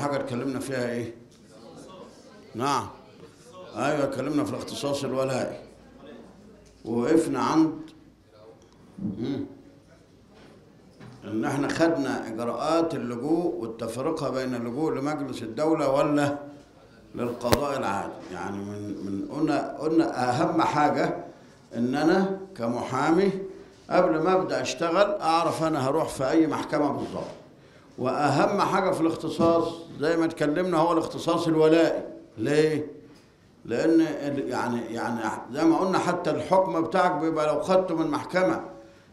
حاجة اتكلمنا فيها إيه؟ نعم. أيوه اتكلمنا في الاختصاص الولائي وقفنا عند. ان إحنا خدنا اجراءات اللجوء والتفرقة بين اللجوء لمجلس الدولة ولا للقضاء العادي. يعني من من قلنا قلنا اهم حاجة ان أنا كمحامي قبل ما ابدأ اشتغل اعرف أنا هروح في اي محكمة بالظبط. وأهم حاجة في الاختصاص زي ما اتكلمنا هو الاختصاص الولائي. ليه؟ لأن يعني يعني زي ما قلنا حتى الحكم بتاعك بيبقى لو خدته من محكمة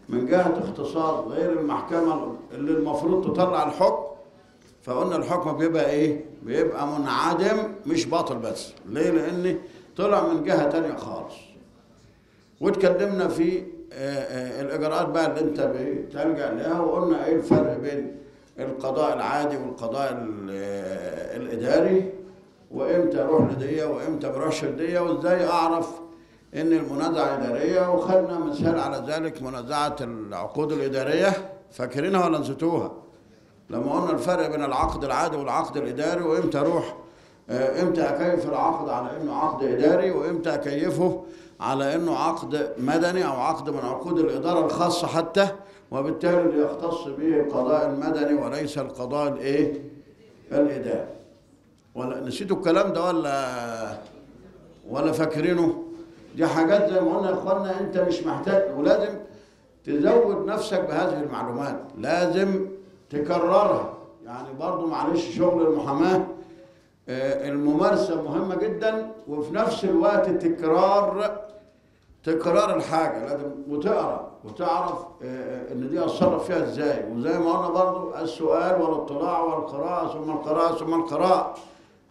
من جهة اختصاص غير المحكمة اللي المفروض تطلع الحكم فقلنا الحكم بيبقى إيه؟ بيبقى منعدم مش باطل بس. ليه؟ لأن طلع من جهة تانية خالص. واتكلمنا في الإجراءات بقى اللي أنت بتلجأ لها وقلنا إيه الفرق بين القضاء العادي والقضاء ال- الإداري وإمتى أروح لدية وإمتى اروحش لدية وإزاي أعرف إن المنازعة إدارية وخدنا مثال على ذلك منازعة العقود الإدارية فاكرينها ولا نسيتوها؟ لما قلنا الفرق بين العقد العادي والعقد الإداري وإمتى أروح آه، إمتى أكيف العقد على إنه عقد إداري وإمتى أكيفه على إنه عقد مدني أو عقد من عقود الإدارة الخاصة حتى وبالتالي يختص به القضاء المدني وليس القضاء الايه؟ الاداري ولا نسيتوا الكلام ده ولا ولا فاكرينه؟ دي حاجات زي ما قلنا يا اخوانا أنت مش محتاج ولازم تزود نفسك بهذه المعلومات. لازم تكررها. يعني برضو معلش شغل المحاماة آه، الممارسة مهمة جدا وفي نفس الوقت تكرار تكرار الحاجة لازم وتقرا وتعرف آه، إن دي أتصرف فيها إزاي. وزي ما قلنا برضو السؤال والاطلاع والقراءه ثم القراءة ثم القراءة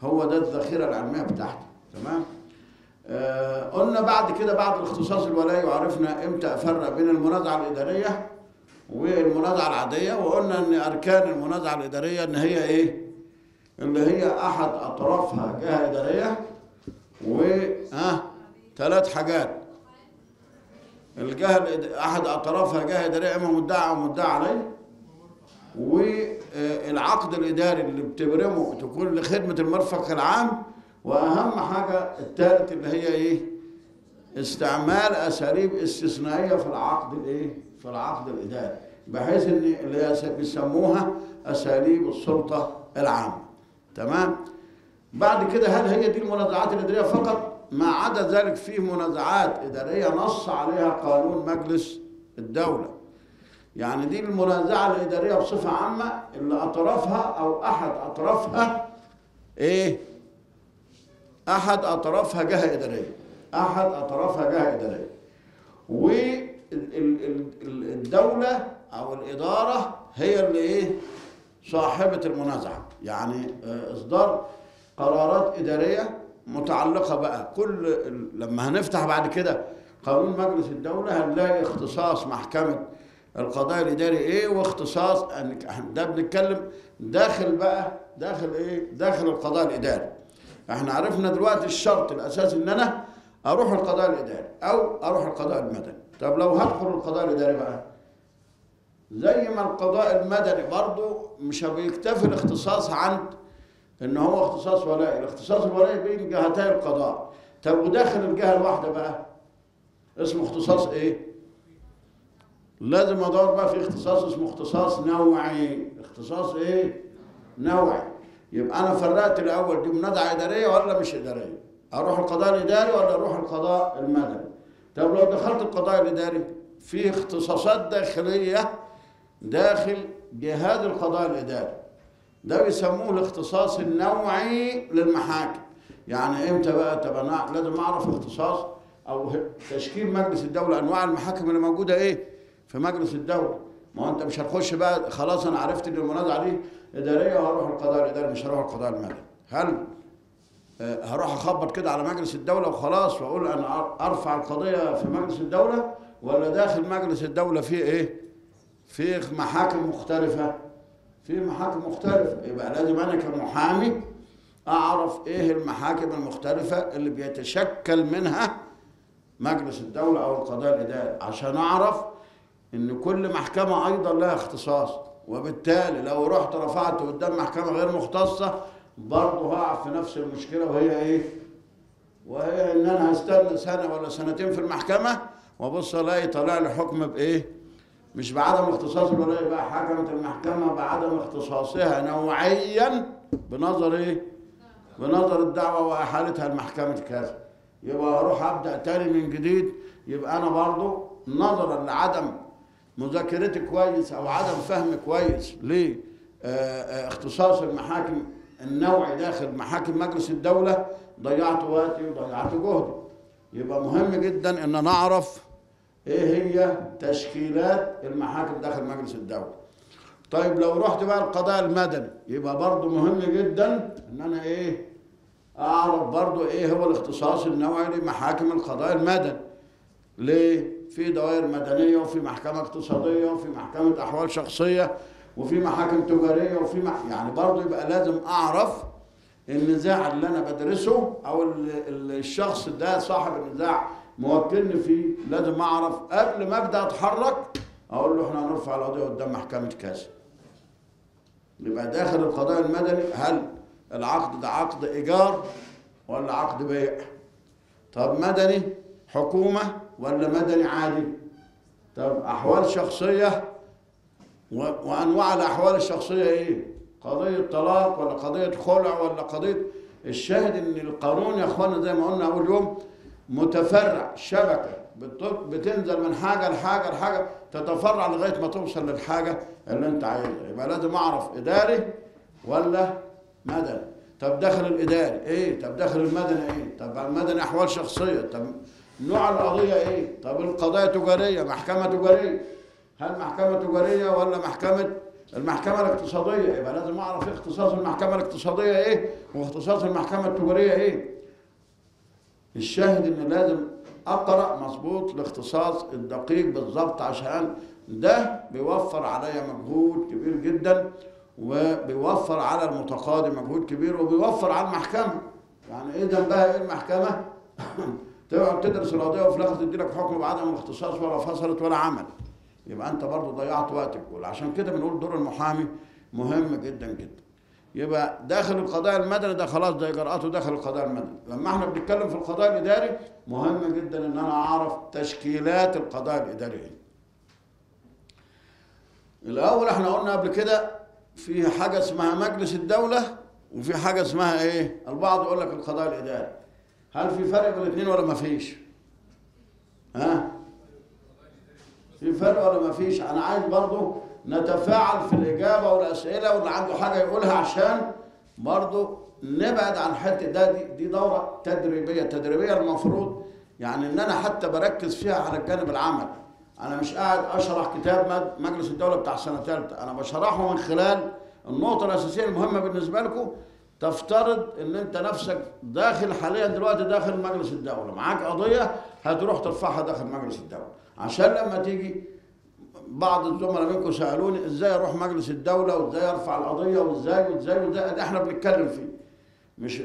هو ده الذخيرة العلمية بتاعتي. تمام؟ آه، قلنا بعد كده بعد الاختصاص الولائي وعرفنا إمتى أفرق بين المنازعة الإدارية والمنازعة العادية وقلنا إن أركان المنازعة الإدارية إن هي إيه؟ اللي هي أحد أطرافها جهة إدارية و ها ثلاث حاجات. الجهه الإد- أحد أطرافها اداريه اما مدعى أو مدعى عليه. والعقد الإداري اللي بتبرمه تكون لخدمة المرفق العام وأهم حاجة الثالث اللي هي إيه؟ استعمال أساليب استثنائية في العقد الايه في العقد الإداري بحيث إن اللي بيسموها أساليب السلطة العامة. تمام؟ بعد كده هل هي دي المنازعات الإدارية فقط؟ ما عدا ذلك فيه منازعات إدارية نص عليها قانون مجلس الدولة. يعني دي المنازعة الإدارية بصفة عامة اللي أطرافها أو أحد أطرافها إيه؟ أحد أطرافها جهة إدارية. أحد أطرافها جهة إدارية. والدولة أو الإدارة هي اللي إيه؟ صاحبة المنازعة. يعني آه، إصدار قرارات إدارية متعلقة بقى. كل لما هنفتح بعد كده قانون مجلس الدولة هنلاقي اختصاص محكمة القضاء الإداري إيه واختصاص ده بنتكلم داخل بقى داخل إيه داخل القضاء الإداري. إحنا عرفنا دلوقتي الشرط الأساسي إن أنا أروح القضاء الإداري أو أروح القضاء المدني. طب لو هدخل القضاء الإداري بقى؟ زي ما القضاء المدني برضو مش بيكتفي الاختصاص عند ان هو اختصاص ولائي. الاختصاص الولائي بين جهتي القضاء. طب وداخل الجهة الواحدة بقى؟ اسمه اختصاص إيه؟ لازم أدور بقى في اختصاص اسمه اختصاص نوعي. اختصاص إيه؟ نوعي. يبقى أنا فرقت الأول دي منازعه إدارية ولا مش إدارية؟ أروح القضاء الإداري ولا أروح القضاء المدني؟ طب لو دخلت القضاء الإداري في اختصاصات داخلية داخل جهاز القضاء الإداري. ده بيسموه الاختصاص النوعي للمحاكم. يعني إمتى بقى؟ طب أنا لازم أعرف اختصاص أو تشكيل مجلس الدولة أنواع المحاكم اللي موجودة إيه في مجلس الدولة؟ ما هو أنت مش هتخش بقى خلاص أنا عرفت إن المنازعه دي إدارية وهروح القضاء الإداري مش هروح القضاء المدني هل آه، هروح أخبط كده على مجلس الدولة وخلاص وأقول أنا أرفع القضية في مجلس الدولة؟ ولا داخل مجلس الدولة فيه إيه؟ في محاكم مختلفة؟ في محاكم مختلفة يبقى لازم أنا كمحامي أعرف إيه المحاكم المختلفة اللي بيتشكل منها مجلس الدولة أو القضاء الإداري عشان أعرف إن كل محكمة أيضا لها اختصاص وبالتالي لو رحت رفعت قدام محكمة غير مختصة برضه هقع في نفس المشكلة وهي إيه؟ وهي إن أنا هستنى سنة ولا سنتين في المحكمة وأبص ألاقي طالع لي حكم بإيه؟ مش بعدم اختصاص الولاية بقى حكمت المحكمة بعدم اختصاصها نوعيا بنظر إيه؟ بنظر الدعوة وإحالتها لمحكمة كذا يبقى أروح أبدأ تاني من جديد يبقى أنا برضو نظرا لعدم مذاكرتي كويس أو عدم فهم كويس لاختصاص المحاكم النوعي داخل محاكم مجلس الدولة ضيعت وقتي وضيعت جهدي يبقى مهم جدا إن نعرف إيه هي؟ تشكيلات المحاكم داخل مجلس الدولة. طيب لو رحت بقى القضاء المدني يبقى برضو مهم جدا إن أنا إيه؟ أعرف برضو إيه هو الاختصاص النوعي لمحاكم القضاء المدني. ليه؟ في دوائر مدنية وفي محكمة اقتصادية وفي محكمة أحوال شخصية وفي محاكم تجارية وفي مح... يعني برضو يبقى لازم أعرف النزاع اللي أنا بدرسه ال- الشخص ده صاحب النزاع موكلني فيه لازم اعرف قبل ما أبدأ أتحرك أقول له إحنا هنرفع القضية قدام محكمة كذا. يبقى داخل القضاء المدني هل العقد ده عقد إيجار ولا عقد بيع؟ طب مدني حكومة ولا مدني عادي؟ طب أحوال شخصية وأنواع الأحوال الشخصية إيه؟ قضية طلاق ولا قضية خلع ولا قضية؟ الشاهد إن القانون يا إخوانا زي ما قلنا أول يوم متفرع شبكة. بت- بتنزل من حاجة لحاجة لحاجة تتفرع لغاية ما توصل للحاجة اللي انت عايزها. يبقى لازم أعرف إداري ولا مدني. طب داخل الإداري إيه؟ طب داخل المدني إيه؟ طب المدني أحوال شخصية. طب نوع القضية إيه؟ طب القضايا تجاريه محكمة تجارية. هل محكمة تجارية ولا محكمة المحكمة الاقتصادية؟ يبقى لازم أعرف اختصاص المحكمة الاقتصادية إيه واختصاص المحكمة التجارية إيه. الشاهد ان لازم أقرأ مظبوط الاختصاص الدقيق بالظبط عشان ده بيوفر عليا مجهود كبير جدا وبيوفر على المتقاضي مجهود كبير وبيوفر على المحكمة. يعني إيه ذنبها إيه المحكمة؟ تقعد تدرس القضية وفي الآخر تدي لك حكم بعدم الاختصاص ولا فصلت ولا عمل. يبقى أنت برضه ضيعت وقتك. عشان كده بنقول دور المحامي مهم جدا جدا. يبقى داخل القضاء المدني ده خلاص ده اجراءاته داخل القضاء المدني. لما إحنا بنتكلم في القضاء الإداري مهم جدا إن أنا أعرف تشكيلات القضاء الاداري الأول إحنا قلنا قبل كده في حاجة اسمها مجلس الدولة وفي حاجة اسمها إيه؟ البعض يقول لك القضاء الإداري. هل في فرق بين الاثنين ولا ما فيش؟ ها؟ في فرق ولا ما فيش؟ أنا عايز برضو نتفاعل في الإجابة والأسئلة واللي عنده حاجة يقولها عشان برضو نبعد عن حتة ده دي, دي دورة تدريبية. تدريبيه المفروض يعني إن أنا حتى بركز فيها على الجانب العملي. أنا مش قاعد أشرح كتاب مجلس الدولة بتاع سنة ثالثه أنا بشرحه من خلال النقطة الأساسية المهمة بالنسبة لكم. تفترض إن أنت نفسك داخل حاليا دلوقتي داخل مجلس الدولة. معاك قضية هتروح ترفعها داخل مجلس الدولة. عشان لما تيجي بعض الزملاء منكم سألوني إزاي أروح مجلس الدولة وإزاي ارفع القضية وإزاي وإزاي وإزاي ده إحنا بنتكلم فيه. مش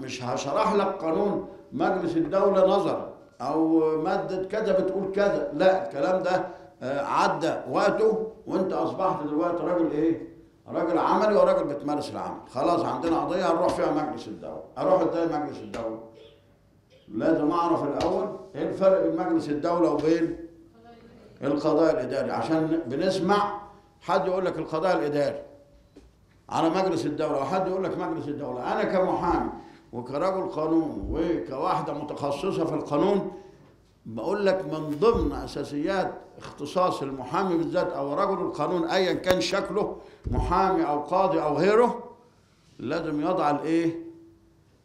مش هشرح لك قانون مجلس الدولة نظرا أو مادة كذا بتقول كذا لا الكلام ده آه، عدى وقته وأنت أصبحت دلوقتي راجل إيه؟ راجل عملي وراجل بتمارس العمل. خلاص عندنا قضية هنروح فيها مجلس الدولة. أروح إزاي مجلس الدولة؟ لازم أعرف الأول إيه الفرق بين مجلس الدولة وبين القضاء الإداري. عشان بنسمع حد يقول لك القضاء الإداري. على مجلس الدولة وحد يقول لك مجلس الدولة. أنا كمحامي وكرجل قانون وكواحدة متخصصة في القانون بقول لك من ضمن أساسيات اختصاص المحامي بالذات أو رجل القانون ايا كان شكله محامي أو قاضي أو غيره لازم يضع الإيه؟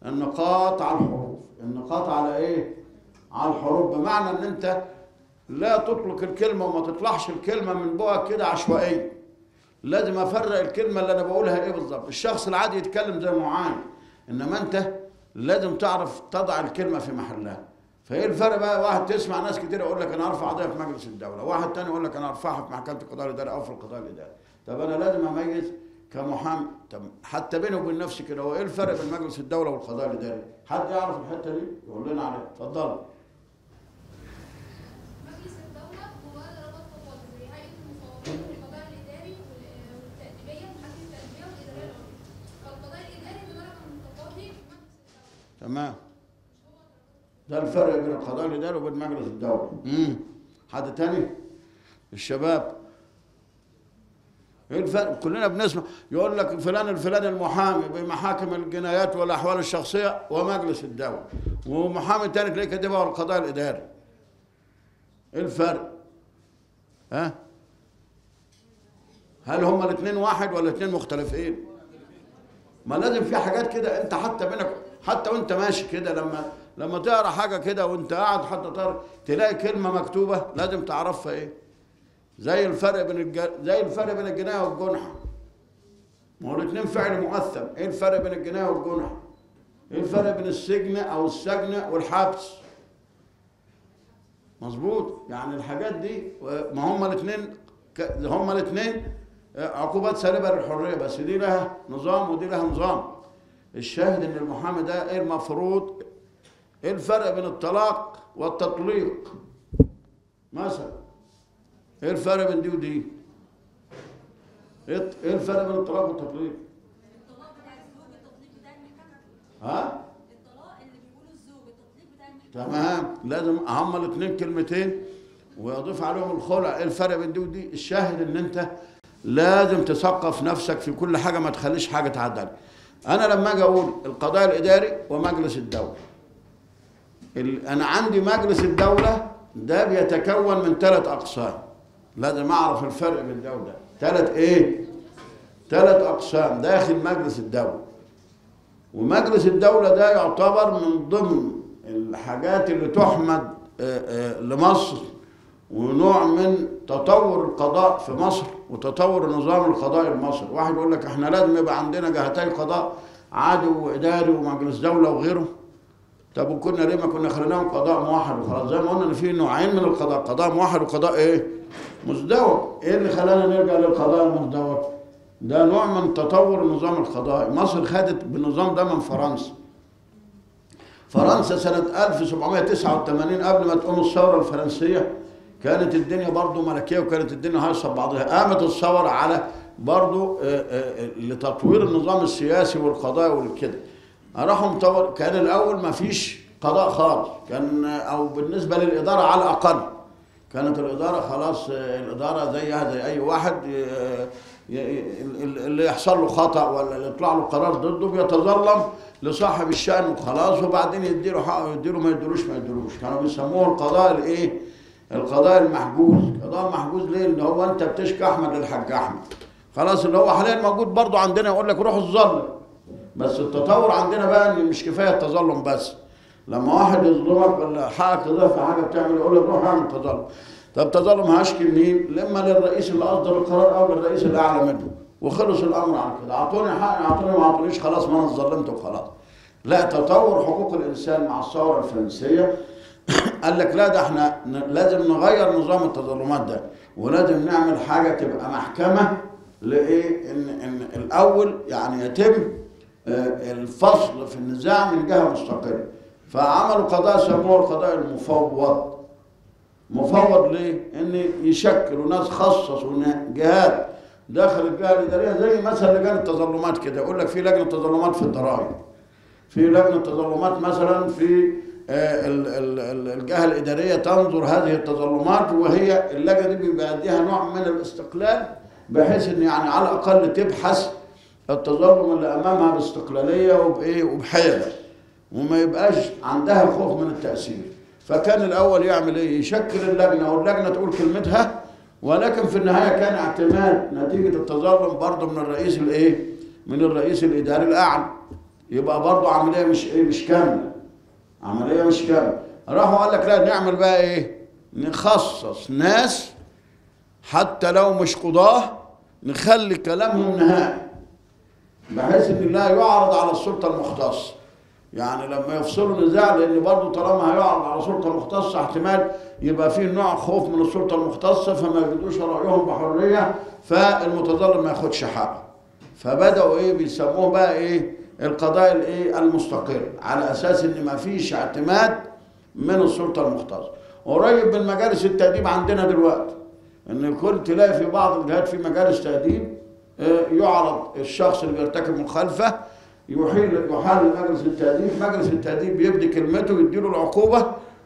النقاط على الحروف. النقاط على إيه؟ على الحروف. بمعنى إن أنت لا تطلق الكلمة وما تطلعش الكلمة من بقك كده عشوائية. لازم أفرق الكلمة اللي أنا بقولها إيه بالظبط؟ الشخص العادي يتكلم زي ما هو عايز إنما أنت لازم تعرف تضع الكلمة في محلها. فإيه الفرق بقى؟ واحد تسمع ناس كتير يقول لك أنا أرفع قضيه في مجلس الدولة واحد تاني يقول لك أنا أرفعها في محكمة القضاء الاداري أو في القضاء الاداري طب أنا لازم أميز كمحامي. طب حتى بيني وبين نفسي كده هو إيه الفرق بين مجلس الدولة والقضاء الاداري حد يعرف الحتة دي؟ يقول لنا عليها. اتفضل مجلس الدولة هو ربط قوات زي هيئة المفوضين والقضاء الإداري وال- تمام. ده الفرق بين القضاء الاداري وبين مجلس الدولة. امم حد تاني؟ الشباب. إيه الفرق؟ كلنا بنسمع. يقول لك فلان الفلاني المحامي بمحاكم الجنايات والأحوال الشخصية ومجلس الدولة. ومحامي تاني تلاقيه كاتبها هو القضاء الاداري إيه الفرق؟ ها؟ هل هما الاثنين واحد ولا الاثنين مختلفين؟ ما لازم في حاجات كده انت حتى بينك حتى وانت ماشي كده لما لما تقرأ حاجة كده وانت قاعد حتى تقرأ تلاقي كلمة مكتوبة لازم تعرفها إيه؟ زي الفرق بين الج... زي الفرق بين الجنايه والجنحه ما هو الاثنين فعل مؤثر. إيه الفرق بين الجنايه والجنحه إيه الفرق بين السجن أو السجن والحبس؟ مظبوط. يعني الحاجات دي ما هم الاثنين. هم الاثنين عقوبات سالبة للحرية بس دي لها نظام ودي لها نظام. الشاهد إن المحامي ده إيه المفروض؟ إيه الفرق بين الطلاق والتطليق؟ مثلا إيه الفرق بين دي ودي؟ إيه إيه الفرق بين الطلاق والتطليق؟ الطلاق بتاع الزوج التطليق بتاع المحكمة. ها؟ الطلاق اللي بيقوله الزوج التطليق بتاع المحكمة. تمام. لازم هما الاثنين كلمتين ويضيف عليهم الخلع. إيه الفرق بين دي ودي؟ الشاهد إن أنت لازم تثقف نفسك في كل حاجة ما تخليش حاجة تعدي عليك. أنا لما أجي أقول القضاء الإداري ومجلس الدولة. ال- أنا عندي مجلس الدولة ده بيتكون من ثلاث أقسام. لازم أعرف الفرق بين ده وده ثلاث إيه؟ ثلاث أقسام. داخل مجلس الدولة. ومجلس الدولة ده يعتبر من ضمن الحاجات اللي تحمد آه، آه، لمصر. ونوع من تطور القضاء في مصر وتطور النظام القضائي المصري واحد يقول لك إحنا لازم يبقى عندنا جهتي قضاء عادي واداري ومجلس دولة وغيره. طب وكنا ليه ما كنا خليناهم قضاء موحد وخلاص؟ زي ما قلنا إن في نوعين من القضاء قضاء موحد وقضاء إيه؟ مزدوج. إيه اللي خلانا نرجع للقضاء المزدوج؟ ده نوع من تطور النظام القضائي مصر خدت بالنظام ده من فرنسا. فرنسا سنة 1789 قبل ما تقوم الثورة الفرنسية. كانت الدنيا برضو ملكية وكانت الدنيا هايصة ببعضها قامت الثورة على برضو آه، آه، لتطوير النظام السياسي والقضائي والكده. راحوا مطور كان الأول ما فيش قضاء خالص. كان أو بالنسبة للإدارة على الأقل. كانت الإدارة خلاص آه، الإدارة زيها زي أي واحد آه، اللي يحصل له خطأ ولا يطلع له قرار ضده بيتظلم لصاحب الشأن وخلاص. وبعدين يديله حقه يديله ما يديلوش ما يديلوش. كانوا بيسموه القضاء الإيه؟ القضاء المحجوز، القضاء المحجوز ليه؟ ان هو انت بتشكي أحمد للحاج أحمد. خلاص اللي هو حاليا موجود برضه عندنا يقول لك روح الظلم. بس التطور عندنا بقى إن مش كفاية التظلم بس. لما واحد يظلمك ولا حقك يضيع في حاجة بتعمل يقول لك روح اعمل تظلم. طب تظلم هشكي منين؟ اما للرئيس اللي أصدر القرار أو للرئيس الاعلى منه. وخلص الأمر على كده، أعطوني حقي أعطوني ما أعطونيش خلاص ما أنا اتظلمت وخلاص. لا تطور حقوق الإنسان مع الثورة الفرنسية قال لك لا ده إحنا لازم نغير نظام التظلمات ده ولازم نعمل حاجة تبقى محكمة لإيه؟ إن إن الأول يعني يتم آه، الفصل في النزاع من جهة مستقلة. فعملوا قضاء سموه القضاء المفوض. مفوض ليه؟ إن يشكلوا ناس خصصوا جهات داخل الجهة الإدارية زي مثلا لجان التظلمات كده. يقول لك في لجنة تظلمات في الضرائب في لجنة تظلمات مثلا في آه، ال- ال- ال- الجهة الإدارية تنظر هذه التظلمات وهي اللجنة دي بيبقى عندها نوع من الاستقلال بحيث إن يعني على الأقل تبحث التظلم اللي أمامها باستقلالية وبإيه؟ وبحيله وما يبقاش عندها خوف من التأثير. فكان الأول يعمل إيه؟ يشكل اللجنة واللجنة تقول كلمتها ولكن في النهاية كان اعتماد نتيجة التظلم برضه من الرئيس الإيه؟ من الرئيس الإداري الأعلى. يبقى برضه عملية مش إيه؟ مش كاملة. عملية مش كاملة. راحوا قال لك لا نعمل بقى إيه؟ نخصص ناس حتى لو مش قضاة نخلي كلامهم نهائي. بحيث إن لا يعرض على السلطة المختصه يعني لما يفصلوا نزاع لأن برضه طالما هيعرض على سلطه مختصه احتمال يبقى فيه نوع خوف من السلطة المختصة فما يجدوش رأيهم بحرية فالمتظلم ما ياخدش حقه. فبدأوا إيه؟ بيسموه بقى إيه؟ القضاء الايه المستقل على أساس إن ما فيش اعتماد من السلطة المختصه قريب من مجالس التأديب عندنا دلوقتي إن كنت تلاقي في بعض الجهات في مجالس تأديب آه، يعرض الشخص اللي بيرتكب مخالفة يحيل يحال مجلس التأديب. مجلس التأديب بيبدي كلمته يديله العقوبة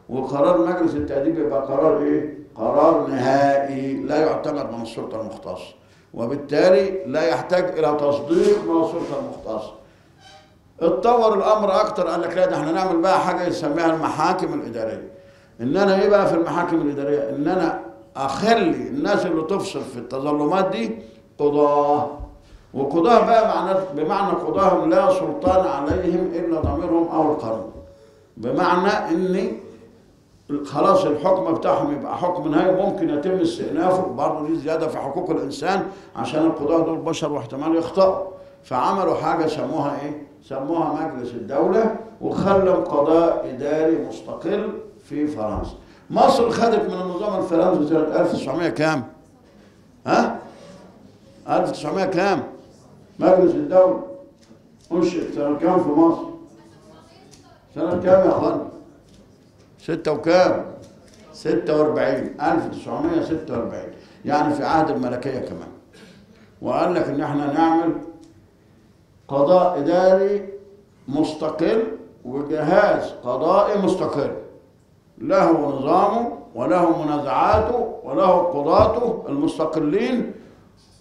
وقرار مجلس التأديب يبقى قرار إيه؟ قرار نهائي لا يعتمد من السلطة المختصة وبالتالي لا يحتاج إلى تصديق من السلطة المختصة اتطور الأمر أكتر قال لك لا ده إحنا نعمل بقى حاجة يسميها المحاكم الإدارية. إن أنا إيه بقى في المحاكم الإدارية؟ إن أنا أخلي الناس اللي تفصل في التظلمات دي قضاة. وقضاة بقى معنى بمعنى قضاه لا سلطان عليهم إلا ضميرهم أو القانون بمعنى إن خلاص الحكم بتاعهم يبقى حكم نهائي ممكن يتم استئنافه. برضه دي زيادة في حقوق الإنسان عشان القضاة دول بشر واحتمال يخطئوا فعملوا حاجة سموها إيه؟ سموها مجلس الدولة وخلوا قضاء إداري مستقل في فرنسا. مصر خدت من النظام الفرنسي سنة 1900 كام؟ ها؟ 1900 كام؟ مجلس الدولة انشئ سنة كام في مصر؟ سنة كام يا أخوان؟ ستة وكام؟ 46 1946 يعني في عهد الملكية كمان وقال لك إن إحنا نعمل قضاء إداري مستقل وجهاز قضائي مستقل. له نظامه وله منازعاته وله قضاته المستقلين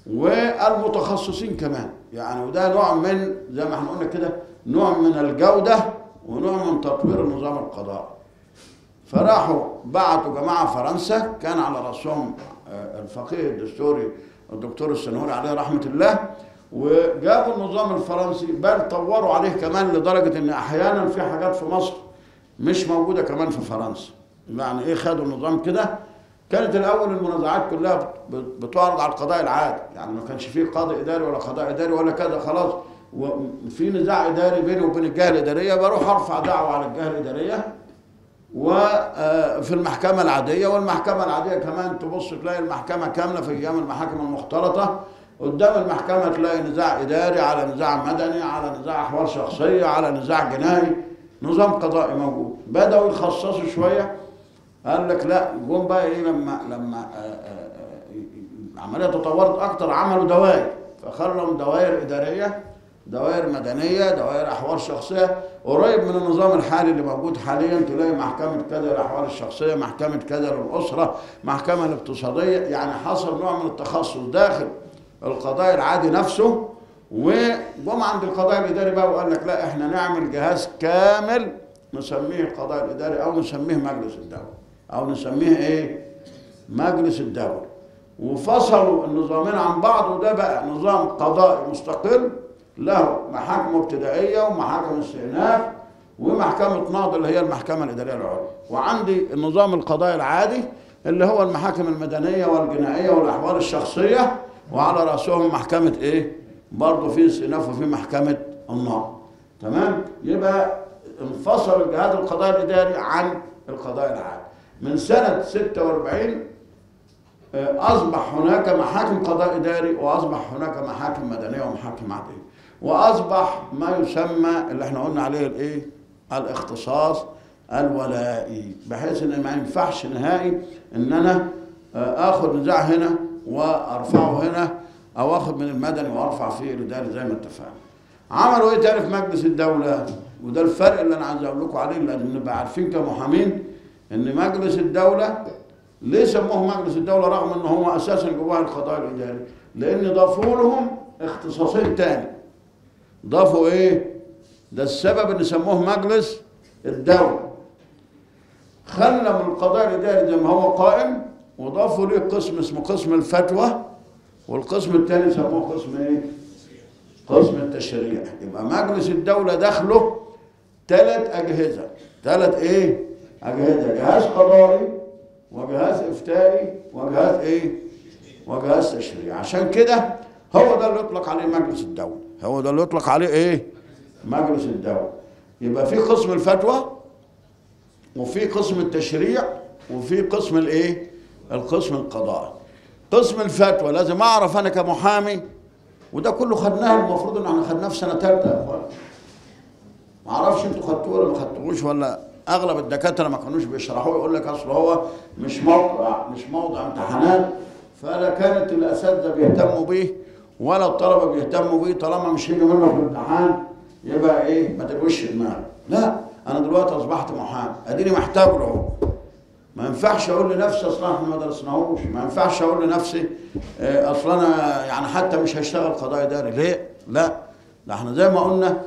والمتخصصين كمان. يعني وده نوع من زي ما إحنا قلنا كده نوع من الجودة ونوع من تطوير النظام القضائي فراحوا بعتوا جماعة فرنسا كان على رأسهم آه، الفقيه الدستوري الدكتور السنهوري عليه رحمة الله وجابوا النظام الفرنسي بل طوروا عليه كمان لدرجة إن أحيانا في حاجات في مصر مش موجودة كمان في فرنسا. يعني إيه خدوا النظام كده؟ كانت الأول المنازعات كلها بت- بتعرض على القضاء العادي. يعني ما كانش فيه قاضي إداري ولا قضاء إداري ولا كذا خلاص. وفي نزاع إداري بيني وبين الجهة الإدارية بروح أرفع دعوة على الجهة الإدارية وفي المحكمة العادية والمحكمة العادية كمان تبص تلاقي المحكمة كاملة في أيام المحاكم المختلطة. قدام المحكمة تلاقي نزاع إداري على نزاع مدني على نزاع أحوال شخصية على نزاع جنائي نظام قضائي موجود. بدأوا يخصصوا شوية. قال لك لا جم بقى إيه لما لما آه، آه، آه، العملية تطورت أكتر عملوا دوائر. فخلوا دوائر إدارية دوائر مدنية دوائر أحوال شخصية. قريب من النظام الحالي اللي موجود حاليا تلاقي محكمة كذا للاحوال الشخصية محكمة كذا للاسره محكمة الاقتصادية. يعني حصل نوع من التخصص داخل القضاء العادي نفسه وجم عند القضاء الإداري بقى وقال لك لا إحنا نعمل جهاز كامل نسميه القضاء الإداري أو نسميه مجلس الدولة أو نسميه إيه؟ مجلس الدولة. وفصلوا النظامين عن بعض وده بقى نظام قضائي مستقل له محاكم ابتدائية ومحاكم استئناف ومحكمة نقض اللي هي المحكمة الإدارية العليا. وعندي النظام القضائي العادي اللي هو المحاكم المدنية والجنائية والأحوال الشخصية وعلى رأسهم محكمة إيه؟ برضه في استئناف وفي محكمة النقض تمام؟ يبقى انفصل الجهاز القضائي الإداري عن القضاء العادي. من سنة 46 أصبح هناك محاكم قضاء إداري وأصبح هناك محاكم مدنية ومحاكم عادية. وأصبح ما يسمى اللي إحنا قلنا عليه الإيه؟ الاختصاص الولائي بحيث إن ما ينفعش نهائي إن أنا آه، آخد نزاع هنا وأرفعه هنا أو آخد من المدني وأرفع فيه الإداري زي ما اتفقنا. عملوا إيه تاني في مجلس الدولة؟ وده الفرق اللي أنا عايز أقول لكم عليه لأن نبقى عارفين كمحامين إن مجلس الدولة ليه سموه مجلس الدولة رغم إن هو أساسا جواه القضاء الاداري؟ لأن ضافوا لهم اختصاصين تاني. ضافوا إيه؟ ده السبب إن سموه مجلس الدولة. خلى من القضاء الاداري زي ما هو قائم وضافوا ليه قسم اسمه قسم الفتوى والقسم الثاني سموه قسم إيه؟ قسم التشريع يبقى مجلس الدولة داخله ثلاث أجهزة ثلاث إيه؟ أجهزة جهاز قضائي وجهاز إفتائي وجهاز إيه؟ وجهاز تشريعي عشان كده هو ده اللي يطلق عليه مجلس الدولة هو ده اللي يطلق عليه إيه؟ مجلس الدولة يبقى في قسم الفتوى وفي قسم التشريع وفي قسم الإيه؟ القسم القضائي قسم الفتوى لازم أعرف أنا كمحامي وده كله خدناه المفروض إن إحنا خدناه في سنة ثالثه يا إخوان. ما أعرفش أنتوا خدتوه ولا ما خدتوهوش ولا أغلب الدكاترة ما كانوش بيشرحوه يقول لك أصل هو مش موضع مش موضع امتحانات فلا كانت الأساتذة بيهتموا بيه ولا الطلبة بيهتموا بيه طالما مش هيجي منه في الامتحان يبقى إيه؟ ما تلوش دماغك لا أنا دلوقتي أصبحت محامي أديني محتاج له ما ينفعش أقول لنفسي أصلا إحنا ما درسناهوش. ما ينفعش أقول لنفسي آه، أصلا أنا يعني حتى مش هشتغل قضاء إداري. ليه؟ لا. ده إحنا زي ما قلنا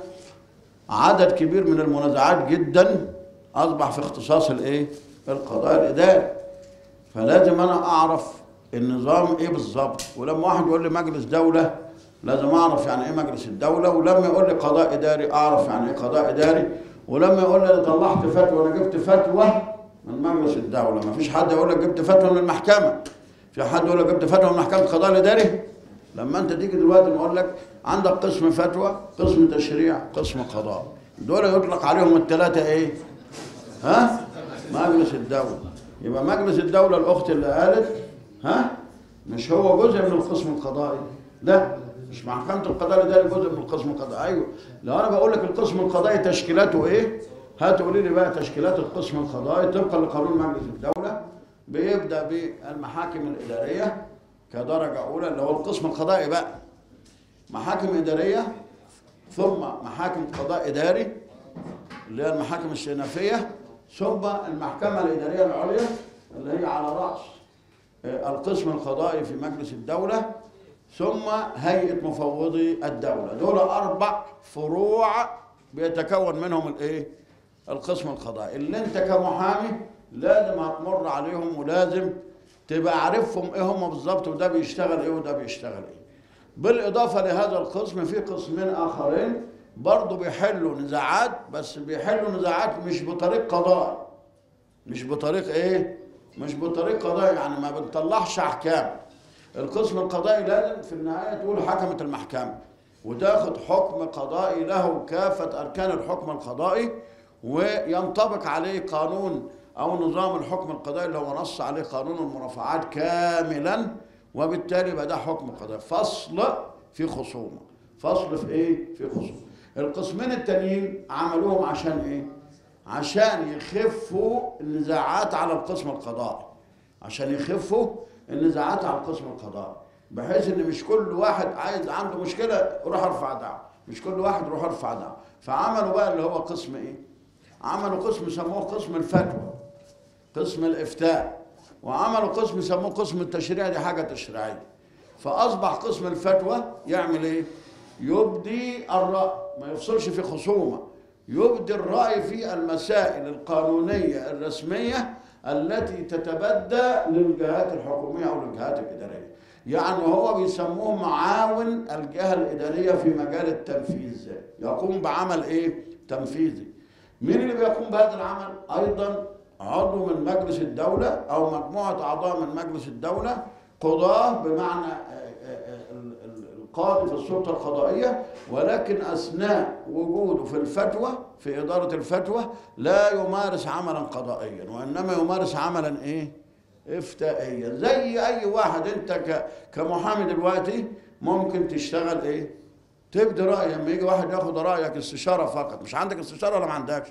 عدد كبير من المنازعات جدا أصبح في اختصاص الإيه؟ القضاء الإداري. فلازم أنا أعرف النظام إيه بالظبط. ولما واحد يقول لي مجلس دولة لازم أعرف يعني إيه مجلس الدولة. ولما يقول لي قضاء إداري أعرف يعني إيه قضاء إداري. ولما يقول لي أنا طلعت فتوى أنا جبت فتوى من مجلس الدولة ما فيش حد يقول لك جبت فتوى من المحكمة في حد يقول لك جبت فتوى من محكمة القضاء الاداري لما أنت تيجي دلوقتي نقول لك عندك قسم فتوى قسم تشريع قسم قضاء. دول يطلق عليهم الثلاثه إيه؟ ها؟ مجلس الدولة. يبقى مجلس الدولة الأخت اللي قالت ها؟ مش هو جزء من القسم القضائي. لا مش محكمة القضاء ده جزء من القسم القضائي. أيوه. لو أنا بقول لك القسم القضائي تشكيلاته إيه؟ هتقولي لي بقى تشكيلات القسم القضائي طبقا لقانون مجلس الدولة بيبدأ بالمحاكم الإدارية كدرجة أولى اللي هو القسم القضائي بقى محاكم إدارية ثم محاكم قضاء إداري اللي هي المحاكم السينافية ثم المحكمة الإدارية العليا اللي هي على رأس آه، القسم القضائي في مجلس الدولة ثم هيئة مفوضي الدولة دول أربع فروع بيتكون منهم الإيه؟ القسم القضائي. اللي أنت كمحامي لازم هتمر عليهم ولازم تبقى عارفهم إيه هم بالظبط وده بيشتغل إيه وده بيشتغل إيه. بالإضافة لهذا القسم في قسمين آخرين برضه بيحلوا نزاعات بس بيحلوا نزاعات مش بطريق قضائي مش بطريق إيه؟ مش بطريق قضائي يعني ما بنطلعش أحكام. القسم القضائي لازم في النهاية تقول حكمت المحكمة وتاخد حكم قضائي له كافة أركان الحكم القضائي وينطبق عليه قانون أو نظام الحكم القضائي اللي هو نص عليه قانون المرافعات كاملا وبالتالي بقى ده حكم قضائي. فصل في خصومة. فصل في إيه؟ في خصومة. القسمين التانيين عملوهم عشان إيه؟ عشان يخفوا النزاعات على القسم القضائي. عشان يخفوا النزاعات على القسم القضائي. بحيث إن مش كل واحد عايز عنده مشكلة روح ارفع دعوة. مش كل واحد روح ارفع دعوة. فعملوا بقى اللي هو قسم إيه؟ عملوا قسم سموه قسم الفتوى قسم الإفتاء وعملوا قسم سموه قسم التشريع دي حاجة تشريعية. فأصبح قسم الفتوى يعمل إيه؟ يبدي الرأي ما يفصلش في خصومة يبدي الرأي في المسائل القانونية الرسمية التي تتبدى للجهات الحكومية أو للجهات الإدارية. يعني هو بيسموه معاون الجهة الإدارية في مجال التنفيذ يقوم بعمل إيه؟ تنفيذي. مين اللي بيقوم بهذا العمل؟ أيضا عضو من مجلس الدولة أو مجموعة أعضاء من مجلس الدولة قضاة بمعنى آه، آه، آه، ال- ال- القاضي في السلطة القضائية ولكن أثناء وجوده في الفتوى في إدارة الفتوى لا يمارس عملا قضائيا وإنما يمارس عملا إيه؟ افتائيا. زي أي واحد أنت ك- كمحامي دلوقتي ممكن تشتغل إيه؟ تبدي راي لما يجي واحد ياخد رأيك استشارة فقط مش عندك استشارة ولا ما عندكش.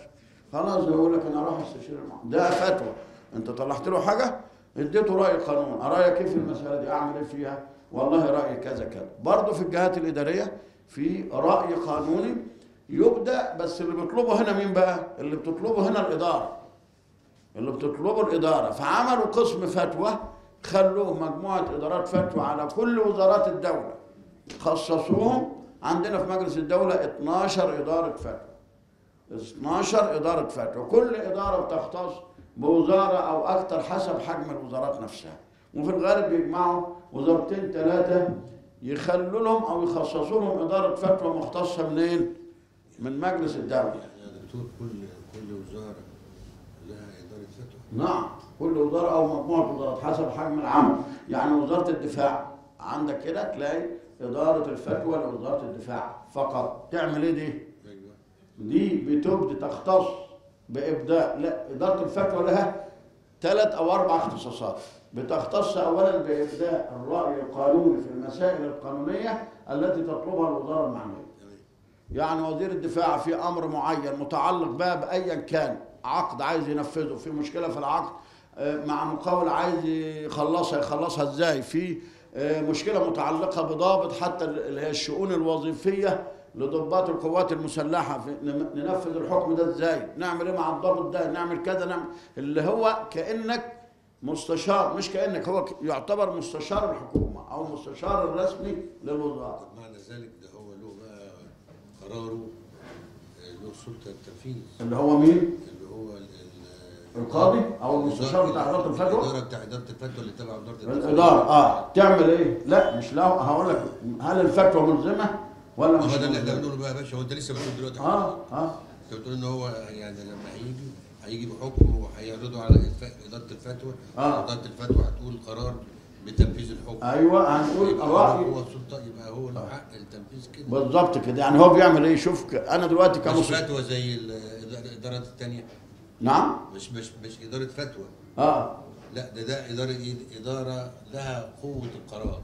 خلاص يقول لك أنا أروح أستشير ده فتوى. أنت طلعت له حاجة؟ اديته رأي قانون رايك إيه في المسألة دي؟ أعمل إيه فيها؟ والله رايي كذا كذا. برضه في الجهات الإدارية في رأي قانوني يبدأ بس اللي بيطلبه هنا مين بقى؟ اللي بتطلبه هنا الإدارة. اللي بتطلبه الإدارة. فعملوا قسم فتوى خلوه مجموعة إدارات فتوى على كل وزارات الدولة. خصصوهم عندنا في مجلس الدولة 12 إدارة فتوى. 12 إدارة فتوى. كل إدارة بتختص بوزارة أو أكثر حسب حجم الوزارات نفسها. وفي الغالب بيجمعوا وزارتين ثلاثة يخلوا لهم أو يخصصوا لهم إدارة فتوى مختصة منين؟ من مجلس الدولة. يا دكتور كل كل وزارة لها إدارة فتوى. نعم. كل وزارة أو مجموعة وزارات حسب حجم العمل. يعني وزارة الدفاع عندك كده تلاقي إدارة الفتوى لوزارة الدفاع؟ فقط. تعمل إيه دي؟ دي بتبدي تختص بإبداء. لا إدارة الفتوى لها ثلاث أو أربع اختصاصات. بتختص أولا بإبداء الرأي القانوني في المسائل القانونية التي تطلبها الوزارة المعنية. يعني وزير الدفاع في أمر معين متعلق بقى بايا كان عقد عايز ينفذه في مشكلة في العقد آه، مع مقاول عايز يخلصها يخلصها إزاي؟ في آه، مشكلة متعلقة بضابط حتى اللي هي الشؤون الوظيفية لضباط القوات المسلحة. في ننفذ الحكم ده إزاي؟ نعمل إيه مع الضابط ده؟ نعمل كذا نعمل اللي هو كأنك مستشار مش كأنك هو يعتبر مستشار الحكومة أو مستشار الرسمي للوزارة. طب معنى ذلك ده هو له بقى قراره آه، له سلطة التنفيذ. اللي هو مين؟ القاضي أو المستشار بتاع إدارة الفتوى الاداره بتاع إدارة الفتوى اللي تبع إدارة الإدارة آه. تعمل إيه؟ لا مش لا هقول لك. هل الفتوى ملزمة ولا ما مش هو ده اللي إحنا؟ بنقوله بقى يا باشا هو أنت لسه بتقول دلوقتي. آه آه. أنت بتقول إن هو يعني لما هيجي هيجي بحكم وهيعرضوا على إدارة الفتوى آه. إدارة الفتوى هتقول قرار بتنفيذ الحكم. أيوه هنقول الراي هو السلطة يبقى هو له حق التنفيذ كده. بالظبط كده. يعني هو بيعمل إيه؟ شوف أنا دلوقتي كمستشار فتوى زي ال- الادارات الثانية نعم؟ مش مش مش إدارة فتوى. آه. لا ده ده إدارة إدارة لها قوة القرار.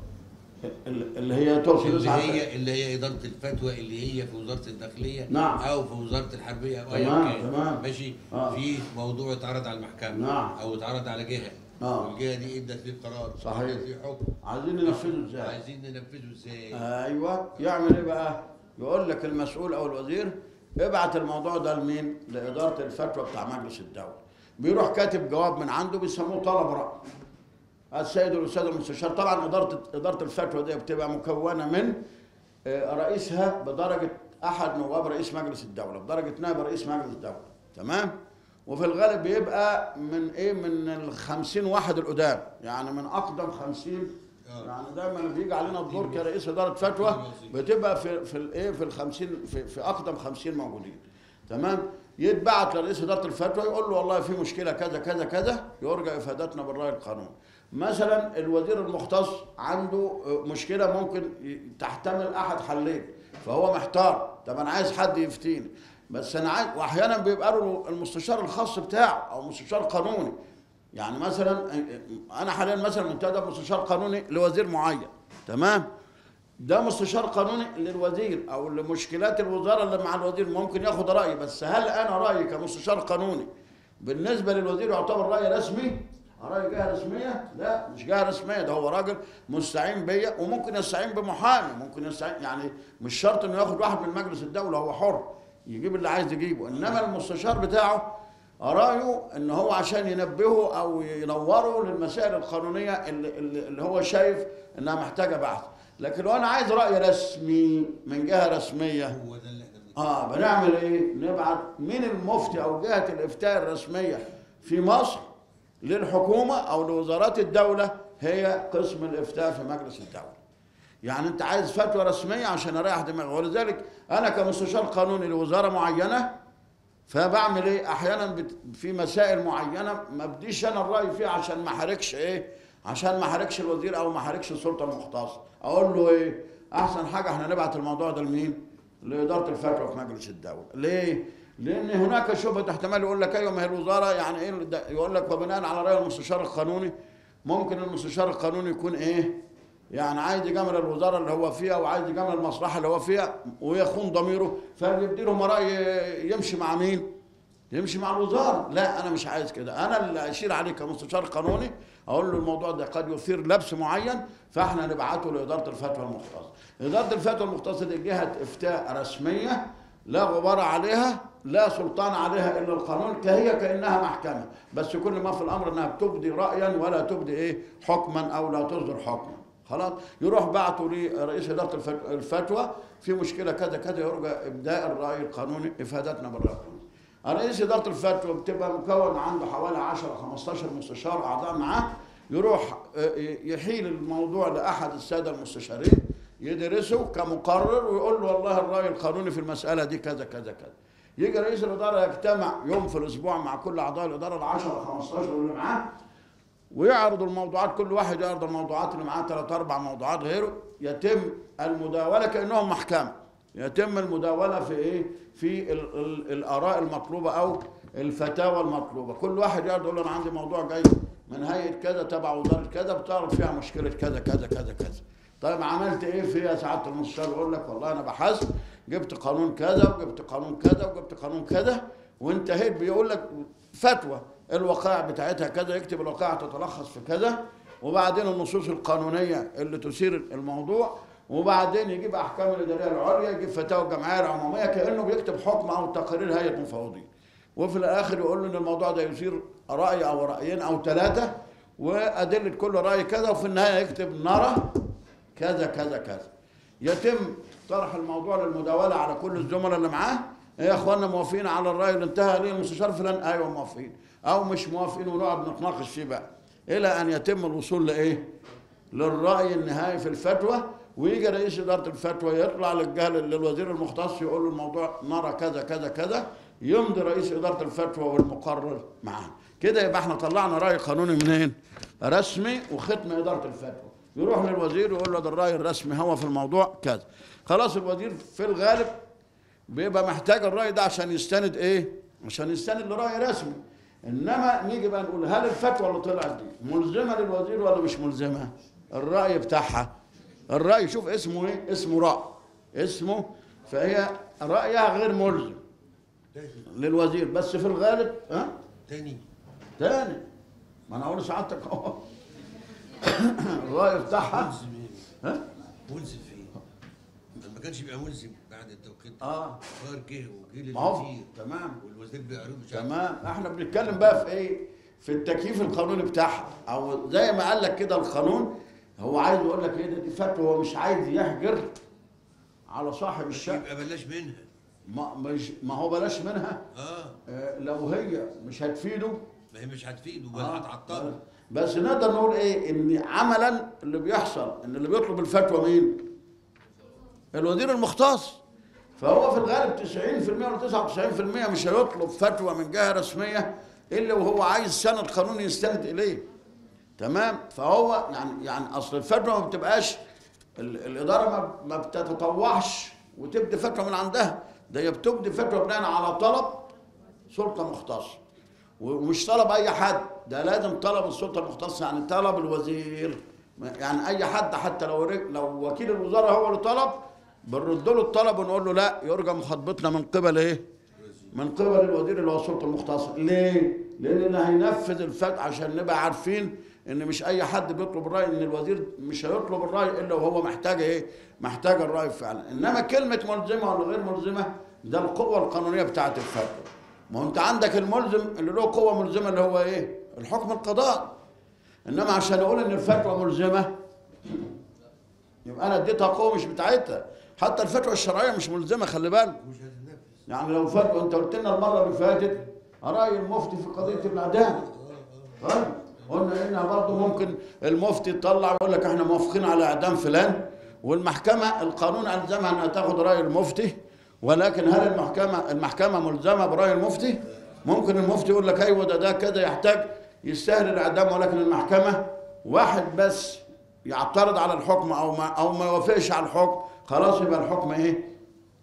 ال- اللي هي تقصد اللي هي اللي هي إدارة الفتوى اللي هي في وزارة الداخلية نعم. أو في وزارة الحربية أو ايا كان تمام. ماشي؟ آه. في موضوع اتعرض على المحكمة نعم. أو اتعرض على جهة. آه. والجهة دي إدت فيه قرار صحيح. إدت فيه حكم؟ عايزين ننفذه إزاي؟ عايزين ننفذه إزاي؟ أيوه. يعمل إيه بقى؟ يقول لك المسؤول أو الوزير ابعت الموضوع ده لمين؟ لإدارة الفتوى بتاع مجلس الدولة. بيروح كاتب جواب من عنده بيسموه طلب رأي. السيد والاستاذ المستشار. طبعا اداره إدارة الفتوى دي بتبقى مكونة من آه، رئيسها بدرجة أحد نواب رئيس مجلس الدولة بدرجة نائب رئيس مجلس الدولة. تمام؟ وفي الغالب بيبقى من إيه؟ من ال 50 واحد القدام. يعني من أقدم 50 آه. يعني دايما بيجي علينا الدور كرئيس إدارة فتوى بتبقى في في الايه في ال 50 في, في أقدم 50 موجودين. تمام؟ يتبعت لرئيس إدارة الفتوى يقول له والله في مشكلة كذا كذا كذا يرجى افادتنا بالرأي القانوني. مثلا الوزير المختص عنده مشكلة ممكن تحتمل أحد حلين فهو محتار. طب أنا عايز حد يفتيني. بس أنا عايز واحيانا بيبقى له المستشار الخاص بتاعه أو مستشار قانوني. يعني مثلا أنا حاليا مثلا منتدب مستشار قانوني لوزير معين تمام؟ ده مستشار قانوني للوزير أو لمشكلات الوزارة اللي مع الوزير ممكن ياخد رايي بس هل أنا رأيي كمستشار قانوني بالنسبة للوزير يعتبر رأي رسمي؟ رأي جهة رسمية؟ لا مش جهة رسمية. ده هو راجل مستعين بيا وممكن يستعين بمحامي. ممكن يستعين يعني مش شرط إنه ياخد واحد من مجلس الدولة هو حر يجيب اللي عايز يجيبه. إنما المستشار بتاعه رايه إن هو عشان ينبهه أو ينوره للمسائل القانونية اللي, اللي هو شايف إنها محتاجة بحث. لكن لو أنا عايز رأي رسمي من جهة رسمية. هو ده اللي إحنا آه بنعمل إيه؟ نبعت مين المفتي أو جهة الإفتاء الرسمية في مصر للحكومة أو لوزارات الدولة هي قسم الإفتاء في مجلس الدولة. يعني أنت عايز فتوى رسمية عشان أريح دماغي. ولذلك أنا كمستشار قانوني لوزارة معينة فبعمل إيه؟ أحيانا في مسائل معينة ما بديش أنا الرأي فيها عشان ما احرجش إيه؟ عشان ما احرجش الوزير أو ما احرجش السلطة المختصة. أقول له إيه؟ احسن حاجة إحنا نبعت الموضوع ده لمين؟ لإدارة الفتوى في مجلس الدولة. ليه؟ لأن هناك شبهة احتمال يقول لك أيوه ما هي الوزارة يعني إيه يقول لك وبناء على رأي المستشار القانوني ممكن المستشار القانوني يكون إيه؟ يعني عايز يجامل الوزارة اللي هو فيها وعايز يجامل المصلحة اللي هو فيها ويخون ضميره. فبيدي لهم رأي يمشي مع مين؟ يمشي مع الوزارة، لا أنا مش عايز كده، أنا اللي أشير عليه كمستشار قانوني أقول له الموضوع ده قد يثير لبس معين فإحنا نبعته لإدارة الفتوى المختصة. إدارة الفتوى المختصة دي جهة إفتاء رسمية لا غبار عليها لا سلطان عليها إلا القانون كهي كأنها محكمة. بس كل ما في الأمر إنها بتبدي رايا ولا تبدي إيه حكما أو لا تصدر حكما. خلاص يروح بعته لرئيس إدارة الفت- الفتوى في مشكلة كذا كذا يرجى ابداء الرأي القانوني إفادتنا بالرأي القانوني. رئيس إدارة الفتوى بتبقى مكون عنده حوالي 10 15 مستشار أعضاء معاه يروح آه، يحيل الموضوع لأحد السادة المستشارين يدرسه كمقرر ويقول له والله الرأي القانوني في المسألة دي كذا كذا كذا. يجي رئيس الإدارة يجتمع يوم في الأسبوع مع كل أعضاء الإدارة ال 10 15 اللي معاه ويعرض الموضوعات كل واحد يعرض الموضوعات اللي معاه ثلاث أربع موضوعات غيره. يتم المداولة كأنهم محكمة. يتم المداولة في إيه؟ في ال ال الآراء المطلوبة أو الفتاوى المطلوبة. كل واحد يقعد يقول أنا عندي موضوع جاي من هيئة كذا تبع وزارة كذا بتعرض فيها مشكلة كذا كذا كذا كذا. طيب عملت إيه فيها سعاده المستشار يقول لك والله أنا بحثت جبت قانون كذا وجبت قانون كذا وجبت قانون كذا وانتهيت. بيقول لك فتوى. الوقائع بتاعتها كذا يكتب الوقائع تتلخص في كذا وبعدين النصوص القانونية اللي تثير الموضوع وبعدين يجيب أحكام الإدارية العليا يجيب فتاوى الجمعيه العمومية كأنه بيكتب حكم أو تقرير هيئة المفوضين وفي الآخر يقول له إن الموضوع ده يثير رأي أو رأيين أو ثلاثة وأدلة كل رأي كذا وفي النهاية يكتب نرى كذا كذا كذا. يتم طرح الموضوع للمداولة على كل الزملاء اللي معاه. يا اخوانا موافقين على الرأي اللي انتهى عليه المستشار فلان. أيوه موافقين. أو مش موافقين ونقعد نتناقش فيه بقى إلى أن يتم الوصول لإيه؟ للرأي النهائي في الفتوى ويجي رئيس إدارة الفتوى يطلع للجهل للوزير المختص يقول له الموضوع نرى كذا كذا كذا يمضي رئيس إدارة الفتوى والمقرر معاه كده يبقى إحنا طلعنا رأي قانوني منين؟ رسمي وختم إدارة الفتوى يروح للوزير ويقول له ده الرأي الرسمي هو في الموضوع كذا خلاص الوزير في الغالب بيبقى محتاج الرأي ده عشان يستند إيه؟ عشان يستند لرأي رسمي إنما نيجي بقى نقول هل الفتوى اللي طلعت دي ملزمة للوزير ولا مش ملزمة؟ الرأي بتاعها الرأي شوف اسمه إيه؟ اسمه رأي اسمه فهي رأيها غير ملزم للوزير بس في الغالب ها؟ تاني تاني ما أنا أقول لسعادتك اهو الرأي بتاعها ملزم إيه؟ ها؟ ملزم؟ ما كانش يبقى ملزم بعد التوقيت آه. صار جه وجه ما هو تمام. والوزير بيعرضه عارف. تمام. إحنا بنتكلم بقى في إيه؟ في التكييف القانوني بتاعها. أو زي ما قال لك كده القانون هو عايز يقول لك إيه ده؟ دي فتوى. هو مش عايز يحجر على صاحب الشأن يبقى بلاش منها. ما مش ما هو بلاش منها. آه. آه، لو هي مش هتفيده. ما هي مش هتفيده بل آه، هتعطله. بس نقدر نقول إيه؟ إن عملا اللي بيحصل إن اللي بيطلب الفتوى مين؟ الوزير المختص. فهو في الغالب 90% ولا 99% مش هيطلب فتوى من جهة رسمية إلا وهو عايز سند قانوني يستند إليه. تمام؟ فهو يعني يعني أصل الفتوى ما بتبقاش ال- الإدارة ما بتتطوعش. وتبدي فتوى من عندها ده هي بتبدي فتوى بناء على طلب سلطة مختصه ومش طلب أي حد ده لازم طلب السلطة المختصة يعني طلب الوزير. يعني أي حد حتى لو لو وكيل الوزارة هو اللي طلب بنرد له الطلب ونقول له لا يرجى مخاطبتنا من قبل إيه؟ من قبل الوزير اللي هو السلطه المختصه ليه؟ لأن اللي هينفذ الفتح عشان نبقى عارفين إن مش أي حد بيطلب الرأي إن الوزير مش هيطلب الرأي إلا وهو محتاج إيه؟ محتاج الرأي فعلا إنما كلمة ملزمة ولا غير ملزمة ده القوة القانونية بتاعة الفتوى ما هو أنت عندك الملزم اللي له قوة ملزمة اللي هو إيه؟ الحكم القضائي إنما عشان أقول إن الفتوى ملزمة يبقى أنا اديتها قوة مش بتاعتها حتى الفتوى الشرعية مش ملزمة خلي بالك. يعني لو فتوى انت قلت لنا المرة اللي فاتت رأي المفتي في قضية الاعدام طيب. قلنا إنها برضه ممكن المفتي يطلع ويقول لك إحنا موافقين على إعدام فلان. والمحكمة القانون الزمها انها تاخد رأي المفتي. ولكن هل المحكمة المحكمة ملزمة برأي المفتي؟ ممكن المفتي يقول لك أيوه ده ده كده يحتاج يستاهل الإعدام ولكن المحكمة واحد بس يعترض على الحكم أو ما أو ما يوافقش على الحكم. خلاص يبقى الحكم إيه؟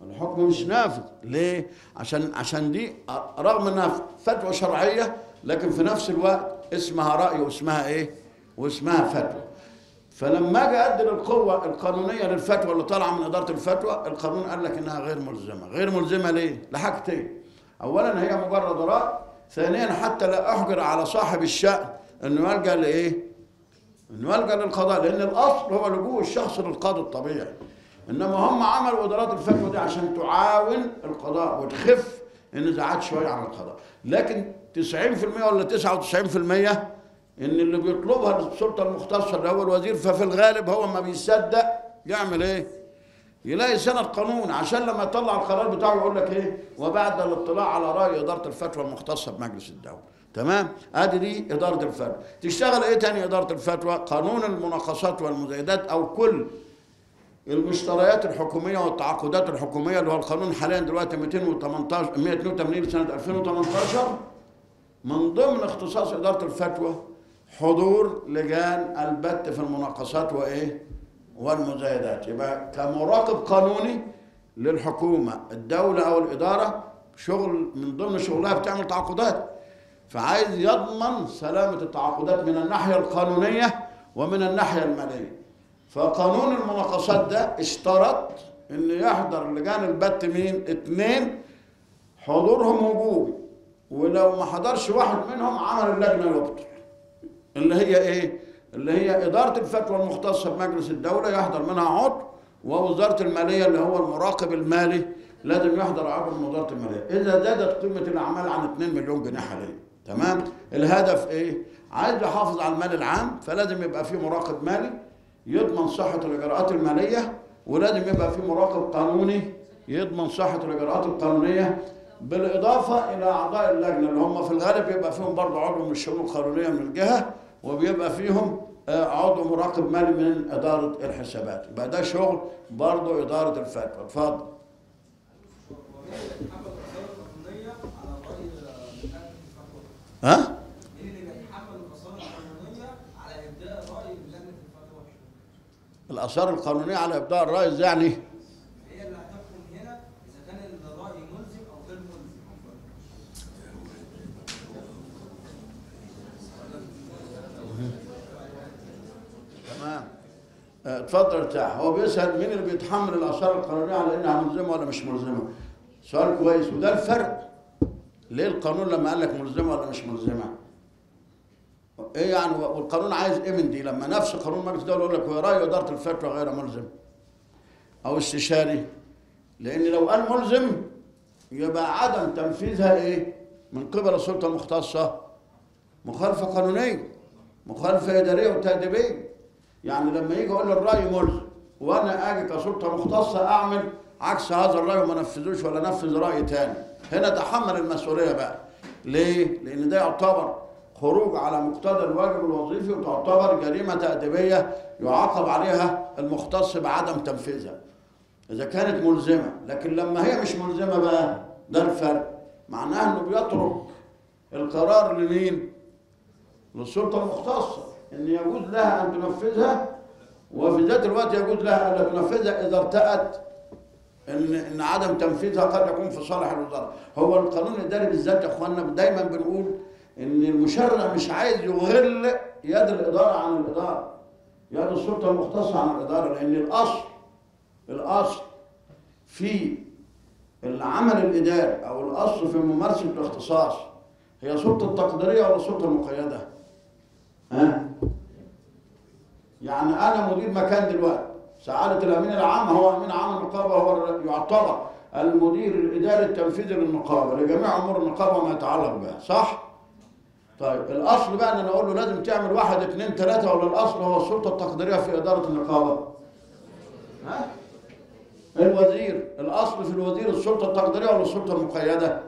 الحكم مش نافذ. ليه؟ عشان عشان دي رغم إنها فتوى شرعية لكن في نفس الوقت اسمها رأي واسمها إيه؟ واسمها فتوى. فلما أجي أدي القوة القانونية للفتوى اللي طالعة من إدارة الفتوى القانون قال لك إنها غير ملزمة. غير ملزمة ليه؟ لحاجتين. اولا هي مجرد رأي ثانيا حتى لا أحجر على صاحب الشأن إنه يلجأ لإيه؟ إنه يلجأ للقضاء لأن الأصل هو لجوء الشخص للقاضي الطبيعي. إنما هم عملوا إدارات الفتوى دي عشان تعاون القضاء وتخف النزاعات شوية عن القضاء لكن 90% ولا 99% إن اللي بيطلبها السلطة المختصة اللي هو الوزير ففي الغالب هو ما بيصدق يعمل إيه؟ يلاقي سند قانون عشان لما يطلع القرار بتاعه يقول لك إيه؟ وبعد الاطلاع على رأي إدارة الفتوى المختصة بمجلس الدولة. تمام؟ أدي دي إدارة الفتوى. تشتغل إيه تاني إدارة الفتوى؟ قانون المناقصات والمزايدات أو كل المشتريات الحكومية والتعاقدات الحكومية اللي هو القانون حاليا دلوقتي 218 182 سنة 2018 من ضمن اختصاص إدارة الفتوى حضور لجان البت في المناقصات وإيه؟ والمزايدات. يبقى كمراقب قانوني للحكومة الدولة أو الإدارة شغل من ضمن شغلها بتعمل تعاقدات. فعايز يضمن سلامة التعاقدات من الناحية القانونية ومن الناحية المالية. فقانون المناقصات ده اشترط ان يحضر. لجان البت مين؟ اتنين حضورهم وجوبي ولو ما حضرش واحد منهم عمل اللجنة يبطل اللي هي إيه؟ اللي هي إدارة الفتوى المختصة بمجلس الدولة يحضر منها عضو ووزارة المالية اللي هو المراقب المالي لازم يحضر عضو من وزارة المالية. إذا زادت قيمة الأعمال عن 2 مليون جنيه حاليا. تمام؟ الهدف إيه؟ عايز يحافظ على المال العام فلازم يبقى في مراقب مالي. يضمن صحة الاجراءات المالية ولازم يبقى في مراقب قانوني يضمن صحة الاجراءات القانونية بالإضافة إلى أعضاء اللجنة اللي هم في الغالب بيبقى فيهم برضه عضو من الشؤون القانونية من الجهة وبيبقى فيهم آه، عضو مراقب مالي من إدارة الحسابات. يبقى ده شغل برضه إدارة الفتوى اتفضل. ها مين اللي بيتحمل الخساره القانونيه على ابداء راي لجنه الفتوى الآثار القانونية على ابداء الرأي إزاي يعني. هي اللي هتحكم هنا إذا كان الرأي ملزم أو غير ملزم. تمام. آه، اتفضل ارتاح. هو بيسأل مين اللي بيتحمل الآثار القانونية على إنها ملزمة ولا مش ملزمة؟ سؤال كويس. وده الفرق. ليه القانون لما قال لك ملزمة ولا مش ملزمة؟ إيه يعني والقانون عايز إيه من دي؟ لما نفس قانون مجلس الدولة يقول لك وراي إدارة الفتوى غير ملزم أو استشاري لأن لو قال ملزم يبقى عدم تنفيذها إيه؟ من قبل السلطة المختصة مخالفة قانونية مخالفة إدارية وتأديبية. يعني لما يجي يقول الرأي ملزم وأنا آجي كسلطة مختصة أعمل عكس هذا الرأي وما نفذوش ولا نفذ رأي تاني. هنا تحمل المسؤولية بقى. ليه؟ لأن ده يعتبر خروج على مقتضى الواجب الوظيفي وتعتبر جريمة تاديبيه يعاقب عليها المختص بعدم تنفيذها. إذا كانت ملزمة لكن لما هي مش ملزمة بقى ده الفرق. معناها إنه بيترك القرار لمين؟ للسلطة المختصة. إن يجوز لها أن تنفذها وفي ذات الوقت يجوز لها أن تنفذها إذا ارتأت إن إن عدم تنفيذها قد يكون في صالح الوزارة. هو القانون الإداري بالذات يا اخوانا دايما بنقول إن المشرع مش عايز يغل يد الإدارة عن الإدارة يد السلطة المختصة عن الإدارة لأن الأصل الأصل في العمل الإداري أو الأصل في ممارسة الاختصاص هي سلطة تقديرية ولا سلطة مقيدة؟ ها؟ يعني أنا مدير مكان دلوقتي سعادة الأمين العام هو أمين عام النقابة هو يعتبر المدير الإداري التنفيذي للنقابة لجميع أمور النقابة وما يتعلق بها صح؟ طيب الأصل بقى إن أنا أقول له لازم تعمل واحد اثنين ثلاثة ولا الأصل هو السلطة التقديرية في إدارة النقابه؟ ها؟ الوزير الأصل في الوزير السلطة التقديرية ولا السلطة المقيدة؟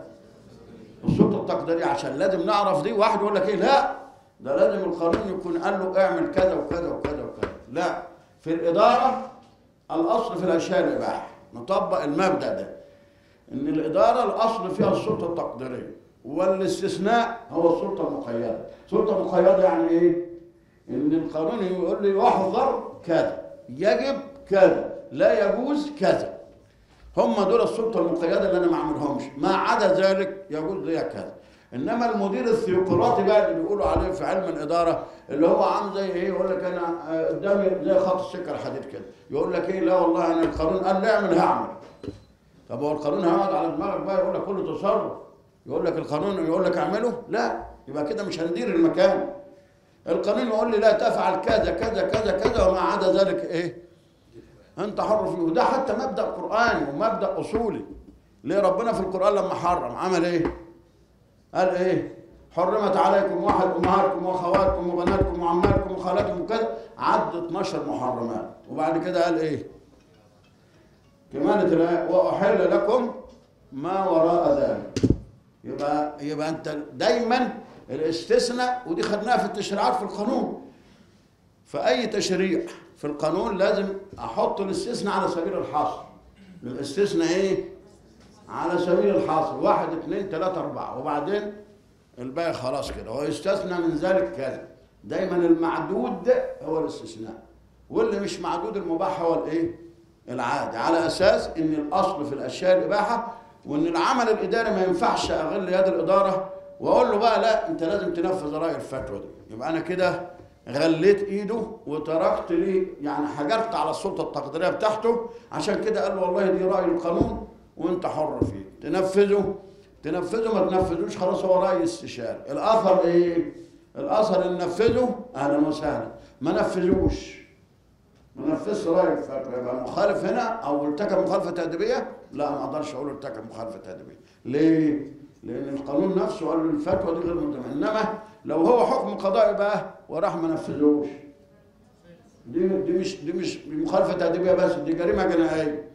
السلطة التقديرية عشان لازم نعرف دي واحد يقول لك إيه لا ده لازم القانون يكون قال له اعمل كذا وكذا وكذا وكذا لا في الإدارة الأصل في الاشياء الإباحة نطبق المبدأ ده إن الإدارة الأصل فيها السلطة التقديرية والاستثناء هو السلطه المقيده السلطه المقيده يعني إيه؟ إن القانون يقول لي يحظر كذا يجب كذا لا يجوز كذا. هم دول السلطة المقيده اللي أنا ما أعملهمش. ما عدا ذلك يجوز ليا كذا. إنما المدير الثيوقراطي بقى اللي بيقولوا عليه في علم الإدارة اللي هو عامل زي إيه؟ يقول لك أنا آه، قدامي زي خط السكه الحديد كده. يقول لك إيه؟ لا والله أنا القانون قال لي اعمل هعمل. طب هو القانون هيقعد على دماغك بقى؟ يقول لك كله تصرف. يقول لك القانون يقول لك اعمله؟ لا. يبقى كده مش هندير المكان. القانون يقول لي لا تفعل كذا كذا كذا كذا وما عدا ذلك إيه؟ أنت حر فيه. وده حتى مبدأ قرآني ومبدأ أصولي. ليه ربنا في القرآن لما حرم عمل إيه؟ قال إيه؟ حرمت عليكم واحد أمهاتكم وأخواتكم وبناتكم وعماتكم وخالاتكم وكذا. عد 12 محرمات. وبعد كده قال إيه؟ الآية وأحل لكم ما وراء ذلك. يبقى يبقى أنت دايما الاستثناء ودي خدناها في التشريعات في القانون. فأي تشريع في القانون لازم أحط الاستثناء على سبيل الحصر الاستثناء إيه؟ على سبيل الحصر واحد اثنين ثلاثة أربعة. وبعدين الباقي خلاص كده. هو يستثنى من ذلك كذا. دايما المعدود هو الاستثناء. واللي مش معدود المباح هو الإيه؟ العادي على أساس إن الأصل في الأشياء الإباحة وإن العمل الإداري ما ينفعش أغل يد الإدارة وأقول له بقى لا أنت لازم تنفذ رأي الفتوى دي يبقى أنا كده غليت إيده وتركت لي يعني حجرت على السلطة التقديرية بتاعته عشان كده قال له والله دي رأي القانون وأنت حر فيه. تنفذه تنفذه ما تنفذوش خلاص هو رأي استشاري. الأثر إيه؟ الأثر إن نفذه أهلا وسهلا. ما نفذوش. نفذش راي الفتوى يبقى مخالف هنا أو ارتكب مخالفة تأديبية؟ لا ما أقدرش أقول ارتكب مخالفة تأديبية. ليه؟ لأن القانون نفسه قال الفتوى دي غير ملزمه إنما لو هو حكم قضائي بقى وراح ما نفذوش. دي دي مش دي مش مخالفة تأديبية بس دي جريمة جنائية.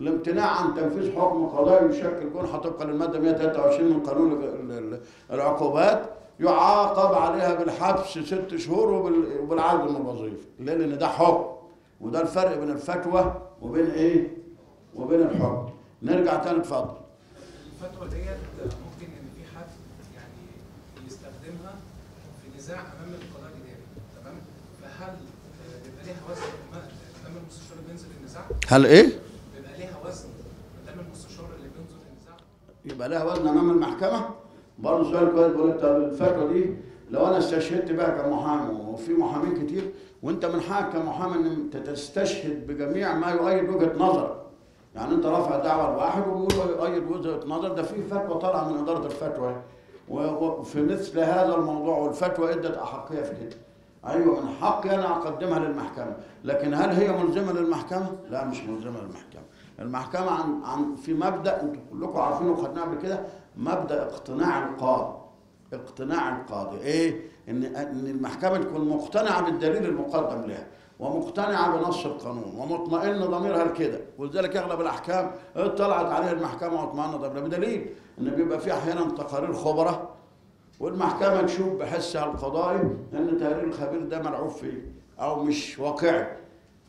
الامتناع عن تنفيذ حكم قضائي يشكل جنحة طبقا للمادة 123 من قانون ال- ال- العقوبات. يعاقب عليها بالحبس ست شهور وبال- وبالعزل من الوظيفة. ليه؟ لأن ده حكم. وده الفرق بين الفتوى وبين إيه؟ وبين الحكم. نرجع تاني اتفضل. الفتوى ديت ممكن إن في حد يعني يستخدمها في نزاع أمام القضاء الإداري. تمام؟ فهل بيبقى ليها وزن امام المستشار اللي بينزل النزاع؟ هل إيه؟ بيبقى ليها وزن قدام المستشار اللي بينزل النزاع؟ يبقى لها وزن أمام المحكمة؟ برضه سؤال كويس بقول لك طب الفتوى دي لو أنا استشهدت بها كمحامي وفي محامين كتير وأنت من حقك كمحامي إن تستشهد بجميع ما يؤيد وجهة نظرك يعني أنت رافع دعوة لواحد وبيقول يؤيد وجهة نظر ده في فتوى طالعة من إدارة الفتوى. وفي مثل هذا الموضوع والفتوى إدت أحقية في كده أيوه من حقي أنا أقدمها للمحكمة. لكن هل هي ملزمة للمحكمة؟ لا مش ملزمة للمحكمة. المحكمة عن عن في مبدأ أنتوا كلكم عارفينه وخدناه قبل كده مبدأ اقتناع القاضي. اقتناع القاضي. إيه؟ إن إن المحكمة تكون مقتنعة بالدليل المقدم لها ومقتنعة بنص القانون ومطمئن ضميرها لكده. ولذلك أغلب الأحكام اطلعت عليها المحكمة واطمأن ضميرها. بدليل إن بيبقى في أحيانا تقارير خبراء والمحكمة تشوف بحسها القضائي إن تقرير الخبير ده ملعوب فيه أو مش واقعي.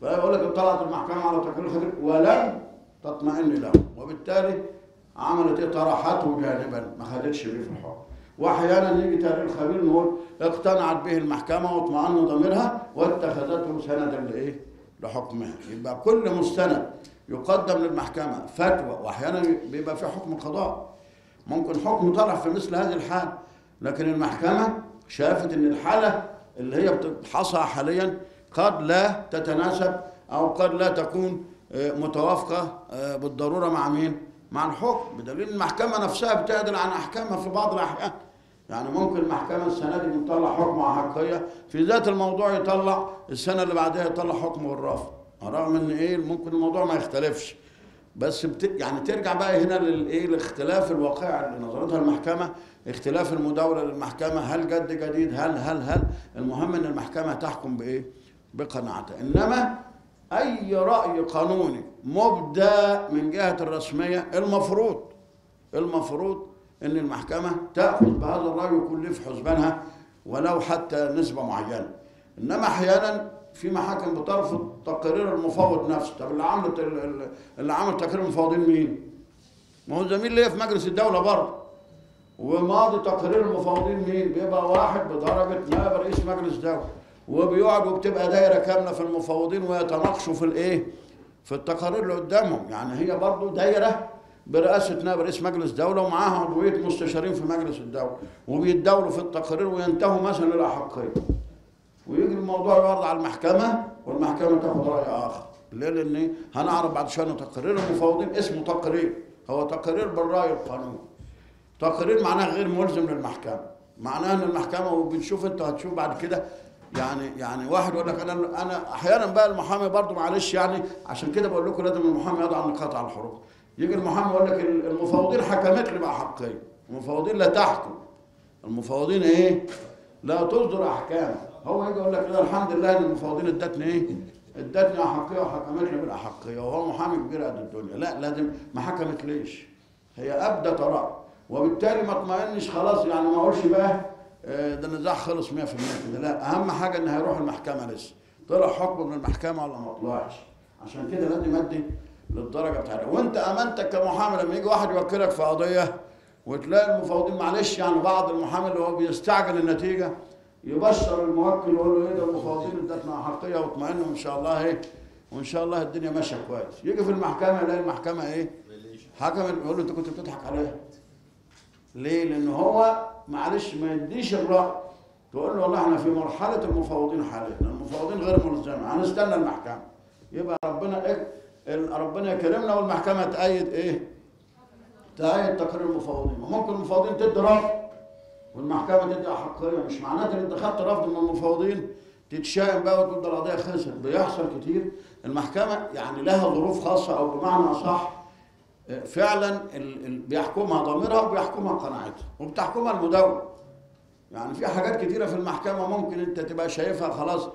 فيقول لك طلعت المحكمة على تقرير الخبير ولم تطمئن له وبالتالي عملت إيه طرحته جانبا. ما خدتش بيه في الحكم واحيانا يجي تقرير الخبير نقول اقتنعت به المحكمة واطمأن ضميرها واتخذته سندا لإيه؟ لحكمها. يبقى كل مستند يقدم للمحكمة فتوى. واحيانا بيبقى في حكم قضاء. ممكن حكم طلع في مثل هذه الحال. لكن المحكمة شافت إن الحالة اللي هي بتبحثها حاليا قد لا تتناسب أو قد لا تكون آه، متوافقة آه، بالضرورة مع مين؟ مع الحكم بدليل المحكمة نفسها بتعدل عن أحكامها في بعض الأحيان. يعني ممكن المحكمة السنة دي بتطلع حكم حقية في ذات الموضوع يطلع السنة اللي بعدها يطلع حكم بالرفض رغم إن إيه ممكن الموضوع ما يختلفش. بس بت... يعني ترجع بقى هنا للايه الاختلاف الواقع اللي نظرتها المحكمة اختلاف المداولة للمحكمة هل جد جديد هل هل هل. المهم إن المحكمة تحكم بإيه؟ بقناعتها. إنما أي رأي قانوني مبدى من جهة الرسمية المفروض المفروض إن المحكمة تأخذ بهذا الرأي ويكون في حسبانها ولو حتى نسبة معينة إنما أحيانا في محاكم بترفض تقرير المفوض نفسه طب اللي عملت ال- ال- اللي عمل تقرير المفوضين مين؟ ما هو زميل ليا في مجلس الدولة برضه وماضي تقرير المفوضين مين؟ بيبقى واحد بدرجة نائب رئيس مجلس دولة وبيقعد وبتبقى دايرة كاملة في المفوضين ويتناقشوا في الإيه؟ في التقارير اللي قدامهم. يعني هي برضه دايرة برئاسة نائب رئيس مجلس دولة ومعاها عضويه مستشارين في مجلس الدولة وبيتداولوا في التقارير وينتهوا مثلا إلى حقيه ويجي الموضوع يعرض على المحكمة والمحكمة تاخد رأي آخر. ليه؟ لأن هنعرف بعد شوية إن تقرير المفوضين اسمه تقرير. هو تقرير بالرأي القانوني. تقرير معناه غير ملزم للمحكمة. معناه إن المحكمة وبنشوف انت هتشوف بعد كده يعني يعني واحد يقول لك أنا أنا أحيانا بقى المحامي برضه معلش يعني عشان كده بقول لكم لازم المحامي يضع النقاط على الحروف. يجي المحامي يقول لك المفوضين حكمت لي بأحقية المفوضين لا تحكم. المفوضين إيه؟ لا تصدر أحكام. هو يجي يقول لك لا الحمد لله إن المفوضين ادتني إيه؟ ادتني احقيه وحكمت لي بالاحقيه وهو محامي كبير قد الدنيا. لا لازم ما حكمت ليش هي ابدت راي وبالتالي ما اطمئنش خلاص يعني ما اقولش بقى ده النزاع خلص 100% كده. لا أهم حاجة إن هيروح المحكمة لسه. طلع حكم من المحكمة ولا ما طلعش؟ عشان كده لازم ادي للدرجة بتاعتها. وأنت أمانتك كمحامي لما يجي واحد يوكلك في قضية وتلاقي المفوضين معلش يعني بعض المحامي اللي هو بيستعجل النتيجة يبشر الموكل ويقول له إيه ده المفوضين ادتنا حقيه واطمئنوا إن شاء الله إيه وإن شاء الله الدنيا ماشية كويس. يجي في المحكمة يلاقي المحكمة إيه؟ حكم يقول له أنت كنت بتضحك عليا؟ ليه؟ لأن هو معلش ما يديش الرأي. تقول له والله إحنا في مرحلة المفوضين حاليا. المفوضين غير ملزمة. هنستنى المحكمة. يبقى ربنا إيه ربنا يكرمنا والمحكمة تأيد إيه؟ تأيد تقرير المفوضين وممكن المفوضين تدي رفض والمحكمة تدي احقيه مش معناته إن أنت خدت رفض من المفوضين تتشائم بقى وتقول ده القضية خلصت. بيحصل كتير. المحكمة يعني لها ظروف خاصة أو بمعنى آه، فعلا بيحكمها ضميرها وبيحكمها قناعتها وبتحكمها المداوله يعني في حاجات كتيرة في المحكمة ممكن انت تبقى شايفها خلاص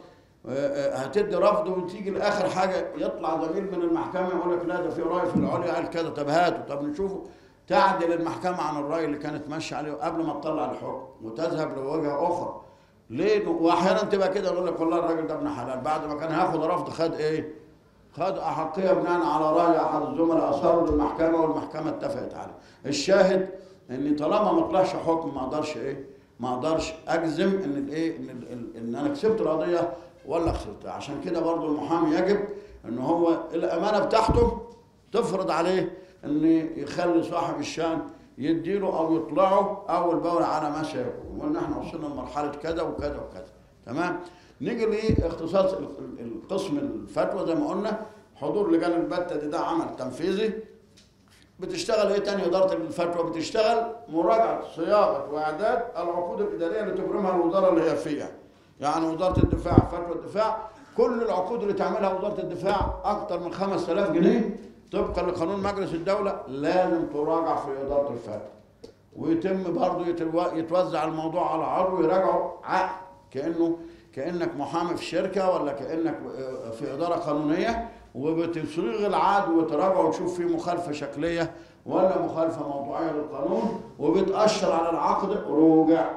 آه، آه، هتدي رفض وتيجي لآخر حاجة يطلع زميل من المحكمة يقول لك لا ده في رأي في العليا قال كذا طب هاته طب نشوفه. تعدل المحكمة عن الرأي اللي كانت ماشية عليه قبل ما تطلع الحكم وتذهب لوجهة أخرى. ليه؟ واحيانا تبقى كده يقول لك والله الراجل ده ابن حلال بعد ما كان هياخد رفض خد إيه؟ خد أحقية بناء على رأي أحد الزملاء أصروا للمحكمة والمحكمة اتفقت عليه. الشاهد إن طالما ما طلعش حكم ما أقدرش إيه؟ ما أقدرش أجزم إن الايه إن, إن أنا كسبت القضية ولا خسرتها عشان كده برضو المحامي يجب إن هو الأمانة بتاعته تفرض عليه إن يخلي صاحب الشأن يديله أو يطلعه أول باول على ما سيكون وإن إحنا وصلنا لمرحلة كذا وكذا وكذا تمام نيجي لاختصاص ال- ال- القسم الفتوى زي ما قلنا حضور لجان البتة دي ده عمل تنفيذي. بتشتغل إيه تاني؟ إدارة الفتوى بتشتغل مراجعة صياغة وأعداد العقود الإدارية اللي تبرمها الوزارة اللي هي فيها. يعني وزارة الدفاع فتوى الدفاع كل العقود اللي تعملها وزارة الدفاع أكثر من 5000 جنيه طبقا لقانون مجلس الدولة لازم تراجع في إدارة الفتوى. ويتم برضه يتو- يتوزع الموضوع على عضو يراجعه عقد كأنه كأنك محامي في شركة ولا كأنك في إدارة قانونية وبتصيغ العقد وتراجعه وتشوف فيه مخالفة شكلية ولا مخالفة موضوعية للقانون وبتأشر على العقد روجع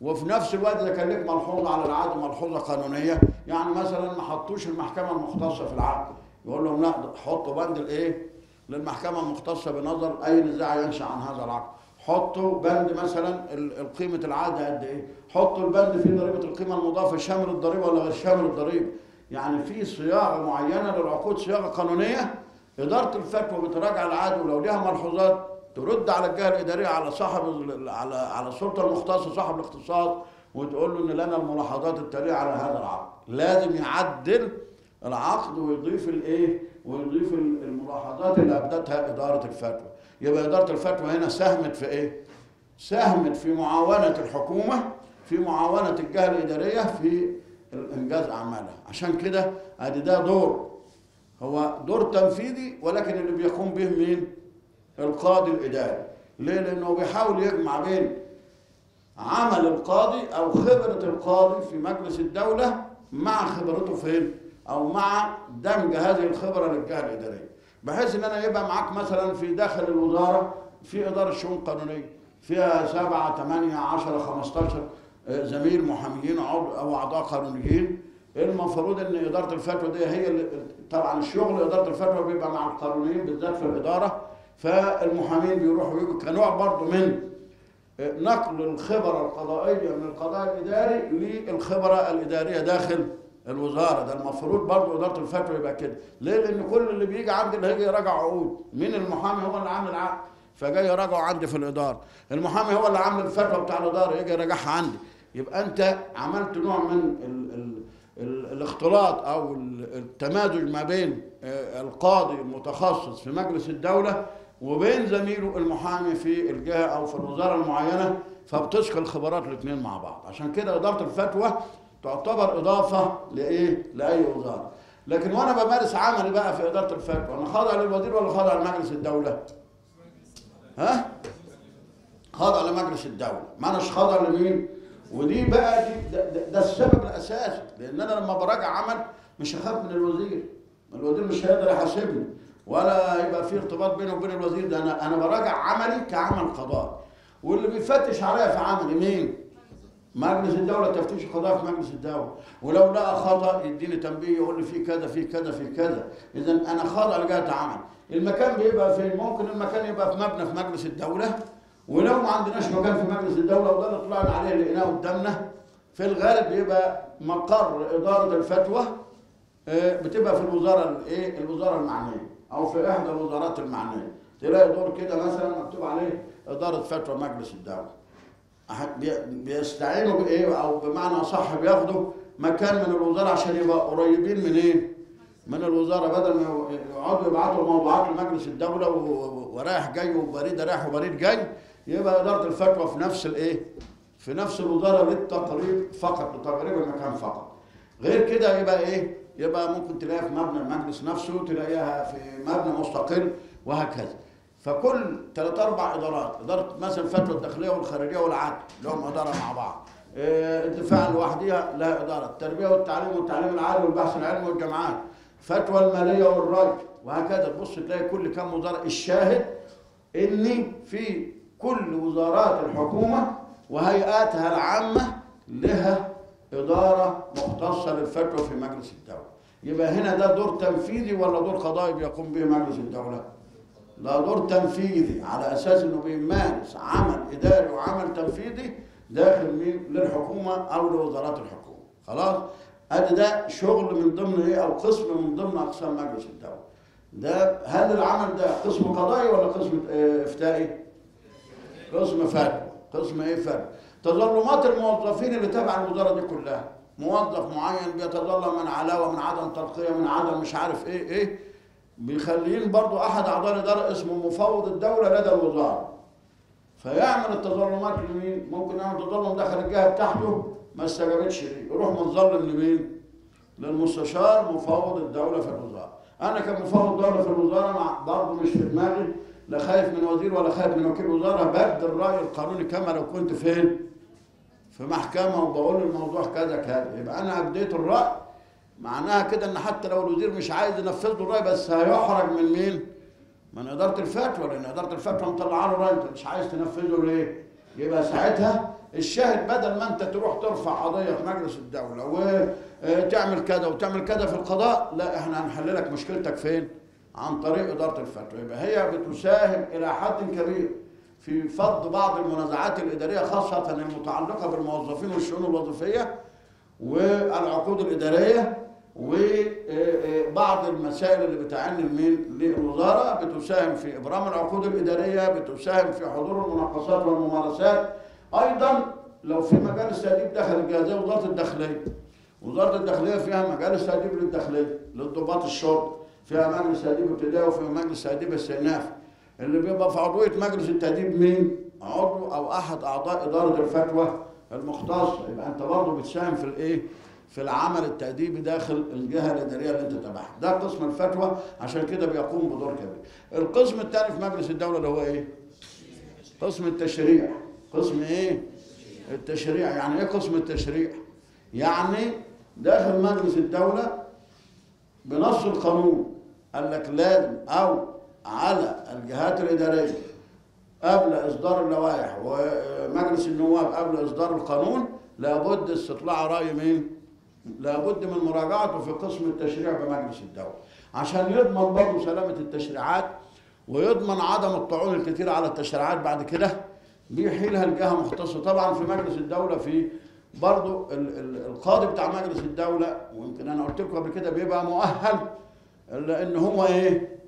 وفي نفس الوقت إذا كان لك ملحوظة على العقد ملحوظة قانونية يعني مثلا ما حطوش المحكمة المختصة في العقد. يقول لهم لا حطوا بند الايه للمحكمة المختصة بنظر أي نزاع ينشأ عن هذا العقد. حطوا بند مثلا القيمه العقد قد إيه؟ حطوا البند في ضريبة القيمة المضافة شامل الضريبة ولا غير شامل الضريبة؟ يعني في صياغة معينة للعقود صياغة قانونية إدارة الفتوى بتراجع العقد ولو ليها ملحوظات ترد على الجهة الإدارية على صاحب على على السلطة المختصة صاحب الاختصاص وتقول له إن لنا الملاحظات التالية على هذا العقد. لازم يعدل العقد ويضيف الإيه؟ ويضيف ال- الملاحظات اللي أبدتها إدارة الفتوى. يبقى إدارة الفتوى هنا ساهمت في إيه؟ ساهمت في معاونة الحكومة في معاونة الجهة الإدارية في إنجاز أعمالها. عشان كده أدي ده دور. هو دور تنفيذي ولكن اللي بيقوم به مين؟ القاضي الإداري. ليه؟ لأنه بيحاول يجمع بين عمل القاضي أو خبرة القاضي في مجلس الدولة مع خبرته فين؟ أو مع دمج هذه الخبرة للجهة الإدارية. بحيث إن أنا يبقى معاك مثلا في داخل الوزارة في إدارة شؤون قانونية فيها سبعة ثمانية عشرة 15 زميل محاميين أو أعضاء قانونيين. المفروض إن إدارة الفتوى دي هي اللي طبعا الشغل إدارة الفتوى بيبقى مع القانونيين بالذات في الإدارة. فالمحامين بيروحوا يجوا كنوع برضه من نقل الخبرة القضائية من القضاء الإداري للخبرة الإدارية داخل الوزارة ده المفروض برضه إدارة الفتوى يبقى كده. ليه؟ لأن كل اللي بيجي عندي اللي هيجي يراجع عقود. مين المحامي؟ هو اللي عامل العقد فجاي يراجعه عندي في الإدارة. المحامي هو اللي عامل الفتوى بتاع الإدارة يجي يراجعها عندي. يبقى أنت عملت نوع من ال ال ال الاختلاط ال- التمازج ما بين آه، القاضي المتخصص في مجلس الدولة وبين زميله المحامي في الجهة أو في الوزارة المعينة. فبتشكل خبرات الاثنين مع بعض. عشان كده إدارة الفتوى تعتبر إضافة لإيه؟ لأي وزارة. لكن وأنا بمارس عملي بقى في إدارة الفتوى أنا خاضع للوزير ولا خاضع لمجلس الدولة؟ ها؟ خاضع لمجلس الدولة. ما اناش خاضع لمين؟ ودي بقى دي ده, ده, ده السبب الأساسي. لأن أنا لما براجع عمل مش هخاف من الوزير. الوزير مش هيقدر يحاسبني. ولا يبقى في ارتباط بينه وبين الوزير. ده أنا أنا براجع عملي كعمل قضائي واللي بيفتش عليا في عملي مين؟ مجلس الدولة تفتيش القضاء في مجلس الدولة. ولو لقى خطأ يديني تنبيه يقول لي في كذا في كذا في كذا. إذا أنا خاضع لجهة عمل. المكان بيبقى فين؟ ممكن المكان يبقى في مبنى في مجلس الدولة. ولو ما عندناش مكان في مجلس الدولة وده اللي طلعنا عليه لقيناه قدامنا. في الغالب بيبقى مقر إدارة الفتوى آه، بتبقى في الوزارة الإيه؟ الوزارة المعنية أو في إحدى الوزارات المعنية. تلاقي دور كده مثلا مكتوب عليه إدارة فتوى مجلس بي- بيستعينوا بإيه أو بمعنى صح بياخدوا مكان من الوزارة عشان يبقى قريبين من إيه؟ من الوزارة بدل ما يقعدوا يبعتوا موضوعات لمجلس الدولة ورايح جاي وبريد رايح وبريد جاي يبقى إدارة الفتوى في نفس الإيه؟ في نفس الوزارة للتقريب فقط لتقريب المكان فقط. غير كده يبقى إيه يبقى ممكن تلاقيها في مبنى المجلس نفسه تلاقيها في مبنى مستقل وهكذا فكل ثلاث أربع إدارات إدارة مثلا الفتوى الداخلية والخارجية والعدل لهم إدارة مع بعض. آه، الدفاع لوحدها لها إدارة التربية والتعليم والتعليم العالي والبحث العلمي والجامعات فتوى المالية والري وهكذا. تبص تلاقي كل كم وزارة. الشاهد ان في كل وزارات الحكومة وهيئاتها العامة لها إدارة مختصة للفتوى في مجلس الدولة. يبقى هنا ده دور تنفيذي ولا دور قضائي بيقوم به مجلس الدولة؟ ده دور تنفيذي على أساس إنه بيمارس عمل إداري وعمل تنفيذي داخل مين؟ للحكومة أو لوزارات الحكومة. خلاص؟ أدي ده شغل من ضمن إيه؟ أو قسم من ضمن أقسام مجلس الدولة. ده هل العمل ده قسم قضائي ولا قسم آه، إفتائي؟ قسم فتوى قسم إيه؟ فتوى تظلمات الموظفين اللي تبع الوزارة دي كلها. موظف معين بيتظلم من علاوة من عدم ترقيه من عدم مش عارف إيه إيه. بيخلين برضو أحد أعضاء الإدارة اسمه مفوض الدولة لدى الوزارة فيعمل التظلمات لمين؟ ممكن يعمل تظلم داخل الجهة بتاعته ما استجابتش ليه يروح متظلم لمين؟ للمستشار مفوض الدولة في الوزارة أنا كمفوض دولة في الوزارة برضه مش في دماغي لا خايف من وزير ولا خايف من وكيل وزارة بدي الرأي القانوني كما لو كنت فين؟ في محكمة وبقول الموضوع كذا كذا يبقى أنا ابديت الرأي معناها كده إن حتى لو الوزير مش عايز ينفذ له الراي بس هيحرج من مين؟ من إدارة الفتوى لأن إدارة الفتوى مطلعة له رأي أنت مش عايز تنفذه ليه؟ يبقى ساعتها الشاهد بدل ما أنت تروح ترفع قضية في مجلس الدولة وتعمل كذا وتعمل كذا في القضاء لا إحنا هنحل لك مشكلتك فين؟ عن طريق إدارة الفتوى يبقى هي بتساهم إلى حد كبير في فض بعض المنازعات الإدارية خاصة المتعلقة بالموظفين والشؤون الوظيفية والعقود الإدارية وبعض المسائل اللي بتعني المين للوزارة بتساهم في إبرام العقود الإدارية بتساهم في حضور المناقصات والممارسات. أيضا لو في مجالس تاديب داخل الجهاز زي وزارة الداخلية. وزارة الداخلية فيها مجالس تاديب للداخلية للضباط الشرطه فيها مجلس تاديب ابتدائي وفيها مجلس تاديب استئناف اللي بيبقى في عضوية مجلس التاديب مين؟ عضو أو أحد أعضاء إدارة الفتوى المختصه يبقى أنت برضه بتساهم في الإيه؟ في العمل التأديبي داخل الجهة الإدارية اللي أنت تبعها ده قسم الفتوى عشان كده بيقوم بدور كبير. القسم الثاني في مجلس الدولة اللي هو إيه؟ قسم التشريع. قسم إيه؟ التشريع. يعني إيه قسم التشريع؟ يعني داخل مجلس الدولة بنص القانون قال لك لازم أو على الجهات الإدارية قبل إصدار اللوائح ومجلس النواب قبل إصدار القانون لابد استطلاع رأي مين؟ لابد من مراجعته في قسم التشريع بمجلس الدولة عشان يضمن برضه سلامة التشريعات ويضمن عدم الطعون الكتير على التشريعات بعد كده بيحيلها الجهة مختصة طبعا في مجلس الدولة في برضه ال- ال- القاضي بتاع مجلس الدولة ويمكن أنا قلت لكم قبل كده بيبقى مؤهل لأن هو إيه؟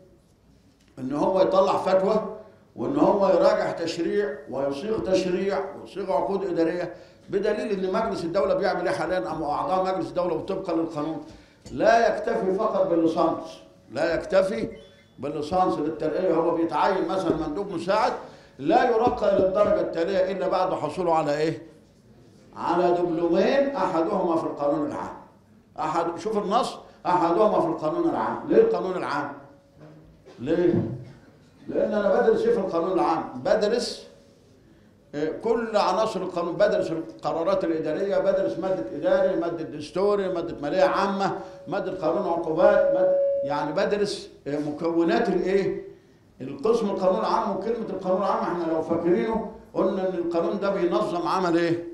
إن هو يطلع فتوى وإن هو يراجع تشريع ويصيغ تشريع ويصيغ عقود إدارية بدليل إن مجلس الدولة بيعمل إيه حاليا أو أعضاء مجلس الدولة وطبقا للقانون لا يكتفي فقط بالليسانس لا يكتفي بالليسانس للترقية هو بيتعين مثلا مندوب مساعد لا يرقى إلى الدرجه التالية إلا بعد حصوله على إيه؟ على دبلومين أحدهما في القانون العام. أحد شوف النص أحدهما في القانون العام، ليه القانون العام؟ ليه؟ لأن أنا بدرس إيه في القانون العام؟ بدرس كل عناصر القانون بدرس القرارات الإدارية بدرس مادة اداري مادة دستوري مادة مالية عامة مادة قانون عقوبات مادة يعني بدرس مكونات الإيه؟ القسم القانون العام وكلمة القانون العام. إحنا لو فاكرينه قلنا إن القانون ده بينظم عمل إيه؟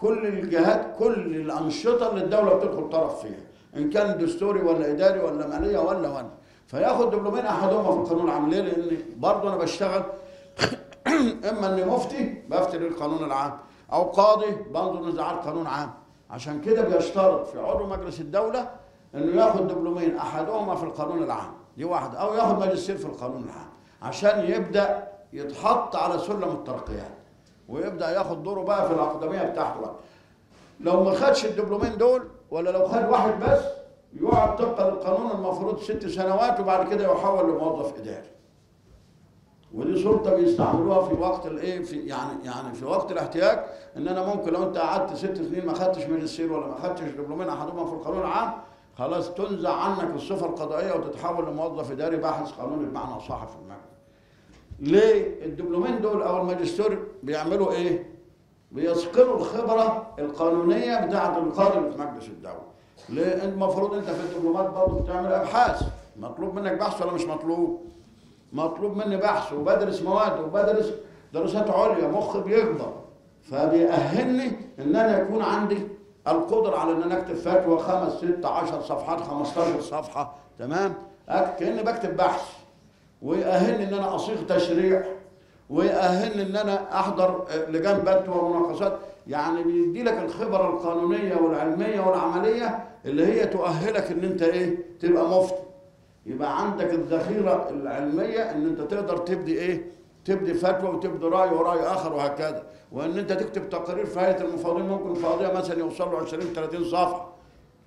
كل الجهات كل الأنشطة اللي الدولة بتدخل طرف فيها إن كان دستوري ولا إداري ولا مالية ولا ولا. فياخد دبلومين احدهما في القانون العام. ليه؟ لأن برضه أنا بشتغل اما إني مفتي بفتي للقانون العام أو قاضي بنظر نزاعات قانون عام. عشان كده بيشترط في عضو مجلس الدولة إنه ياخد دبلومين أحدهما في القانون العام. دي واحدة. أو ياخد ماجستير في القانون العام. عشان يبدأ يتحط على سلم الترقيات. ويبدأ ياخد دوره بقى في الأقدمية بتاعته بقى. لو ما خدش الدبلومين دول ولا لو خد واحد بس يقعد طبقا للقانون المفروض ست سنوات وبعد كده يحول لموظف إداري. ودي سلطة بيستعملوها في وقت الايه في يعني يعني في وقت الاحتياج إن أنا ممكن لو أنت قعدت ست سنين ما خدتش ماجستير ولا ما خدتش دبلومين أحدهما في القانون العام خلاص تنزع عنك الصفه القضائية وتتحول لموظف إداري باحث قانوني بمعنى صح في المجلس. ليه؟ الدبلومين دول أو الماجستير بيعملوا إيه؟ بيسقلوا الخبرة القانونية بتاعة القاضي في مجلس الدولة. ليه؟ المفروض أنت في الدبلومات برضه بتعمل أبحاث، مطلوب منك بحث ولا مش مطلوب؟ مطلوب مني بحث وبدرس مواد وبدرس دراسات عليا مخي بيكبر. فبيأهلني إن أنا يكون عندي القدرة على إن أنا أكتب فتوى خمس ست عشر صفحات 15 صفحة. تمام؟ كأني بكتب بحث. ويأهلني إن أنا أصيغ تشريع. ويأهلني إن أنا أحضر آه، لجان فتوى ومناقشات. يعني بيدي لك الخبرة القانونية والعلمية والعملية اللي هي تؤهلك إن أنت إيه؟ تبقى مفتي. يبقى عندك الذخيرة العلمية إن أنت تقدر تبدي إيه؟ تبدي فتوى وتبدي رأي ورأي آخر وهكذا. وإن أنت تكتب تقارير في هيئة المفوضين ممكن قضيه مثلا يوصل له 20 30 صفحة.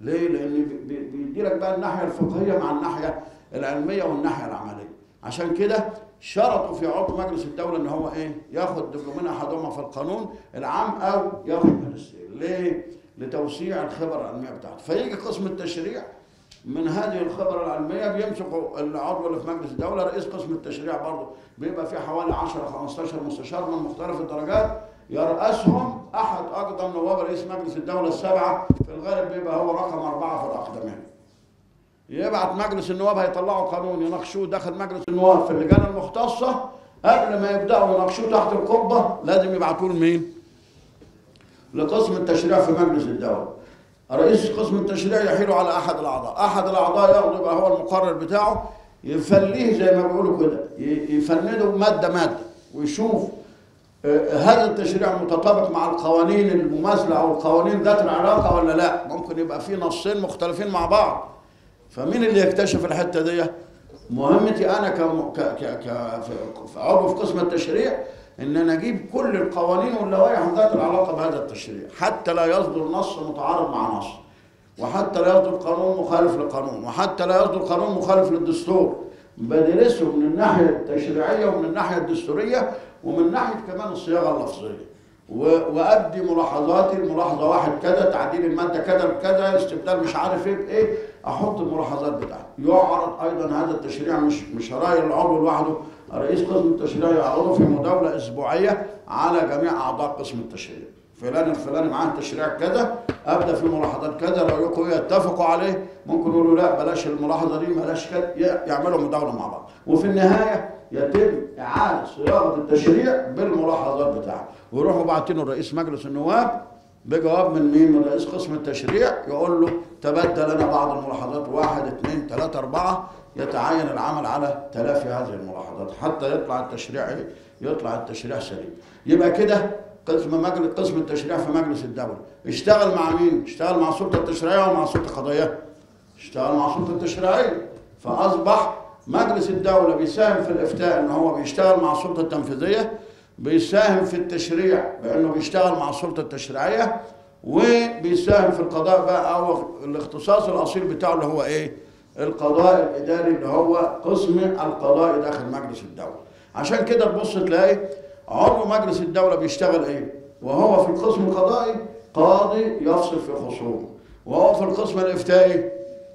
ليه؟ لأن بي- بي- بيدي لك بقى الناحية الفقهية مع الناحية العلمية والناحية العملية. عشان كده شرطوا في عضو مجلس الدولة إن هو إيه؟ ياخد دبلومين أحدهما في القانون العام أو ياخد ماجستير ليه؟ لتوسيع الخبره العلميه بتاعته. فيجي قسم التشريع من هذه الخبرة العلمية بيمسكوا العضو اللي في مجلس الدولة رئيس قسم التشريع برضه بيبقى فيه حوالي 10 15 مستشار من مختلف الدرجات يرأسهم أحد أقدم نواب رئيس مجلس الدولة السبعه في الغالب بيبقى هو رقم أربعة في الأقدمين. يبعت مجلس النواب هيطلعوا قانون يناقشوه داخل مجلس النواب في اللجان المختصة قبل ما يبدأوا يناقشوه تحت القبة لازم يبعتوه لمين؟ لقسم التشريع في مجلس الدولة. رئيس قسم التشريع يحيل على أحد الأعضاء، أحد الأعضاء ياخده يبقى هو المقرر بتاعه يفليه زي ما بيقولوا كده، يفنده مادة مادة ويشوف آه، هذا التشريع متطابق مع القوانين المماثلة أو القوانين ذات العلاقة ولا لا؟ ممكن يبقى في نصين مختلفين مع بعض. فمين اللي يكتشف الحتة دي؟ مهمتي أنا. ك... ك... ك... في قسم التشريع إن أنا أجيب كل القوانين واللوائح ذات العلاقة بهذا التشريع. حتى لا يصدر نص متعارض مع نص. وحتى لا يصدر قانون مخالف لقانون وحتى لا يصدر قانون مخالف للدستور. بدرسه من الناحية التشريعية ومن الناحية الدستورية ومن ناحية كمان الصياغة اللفظية. و- وابدي ملاحظاتي الملاحظه واحد كذا تعديل المادة كذا بكذا استبدال مش عارف إيه بإيه؟ أحط الملاحظات بتاعتي. يعرض أيضا هذا التشريع مش مش رأي العضو لوحده. رئيس قسم التشريع يعرضه في مداولة أسبوعية على جميع أعضاء قسم التشريع. فلان الفلاني معاه التشريع كذا أبدأ في ملاحظات كذا رايكم يتفقوا عليه ممكن يقولوا لا بلاش الملاحظة دي بلاش ي- يعملوا مداولة مع بعض. وفي النهاية يتم إعادة صياغة التشريع بالملاحظات بتاعته ويروحوا باعتينه لرئيس مجلس النواب بجواب من مين؟ من رئيس قسم التشريع يقول له تبدل لنا بعض الملاحظات واحد اثنين ثلاثة أربعة يتعين العمل على تلافي هذه الملاحظات حتى يطلع التشريع إيه؟ يطلع التشريع سليم. يبقى كده قسم مجلس قسم التشريع في مجلس الدولة اشتغل مع مين؟ اشتغل مع السلطة التشريعية ومع السلطة القضائية. اشتغل مع السلطة التشريعية فأصبح مجلس الدولة بيساهم في الإفتاء إن هو بيشتغل مع السلطة التنفيذية بيساهم في التشريع بأنه بيشتغل مع السلطة التشريعية وبيساهم في القضاء بقى أو الاختصاص الأصيل بتاعه اللي هو إيه؟ القضاء الإداري اللي هو قسم القضاء داخل مجلس الدولة عشان كده تبص تلاقي عضو مجلس الدولة بيشتغل إيه؟ وهو في القسم القضائي قاضي يفصل في خصوم وهو في القسم الإفتائي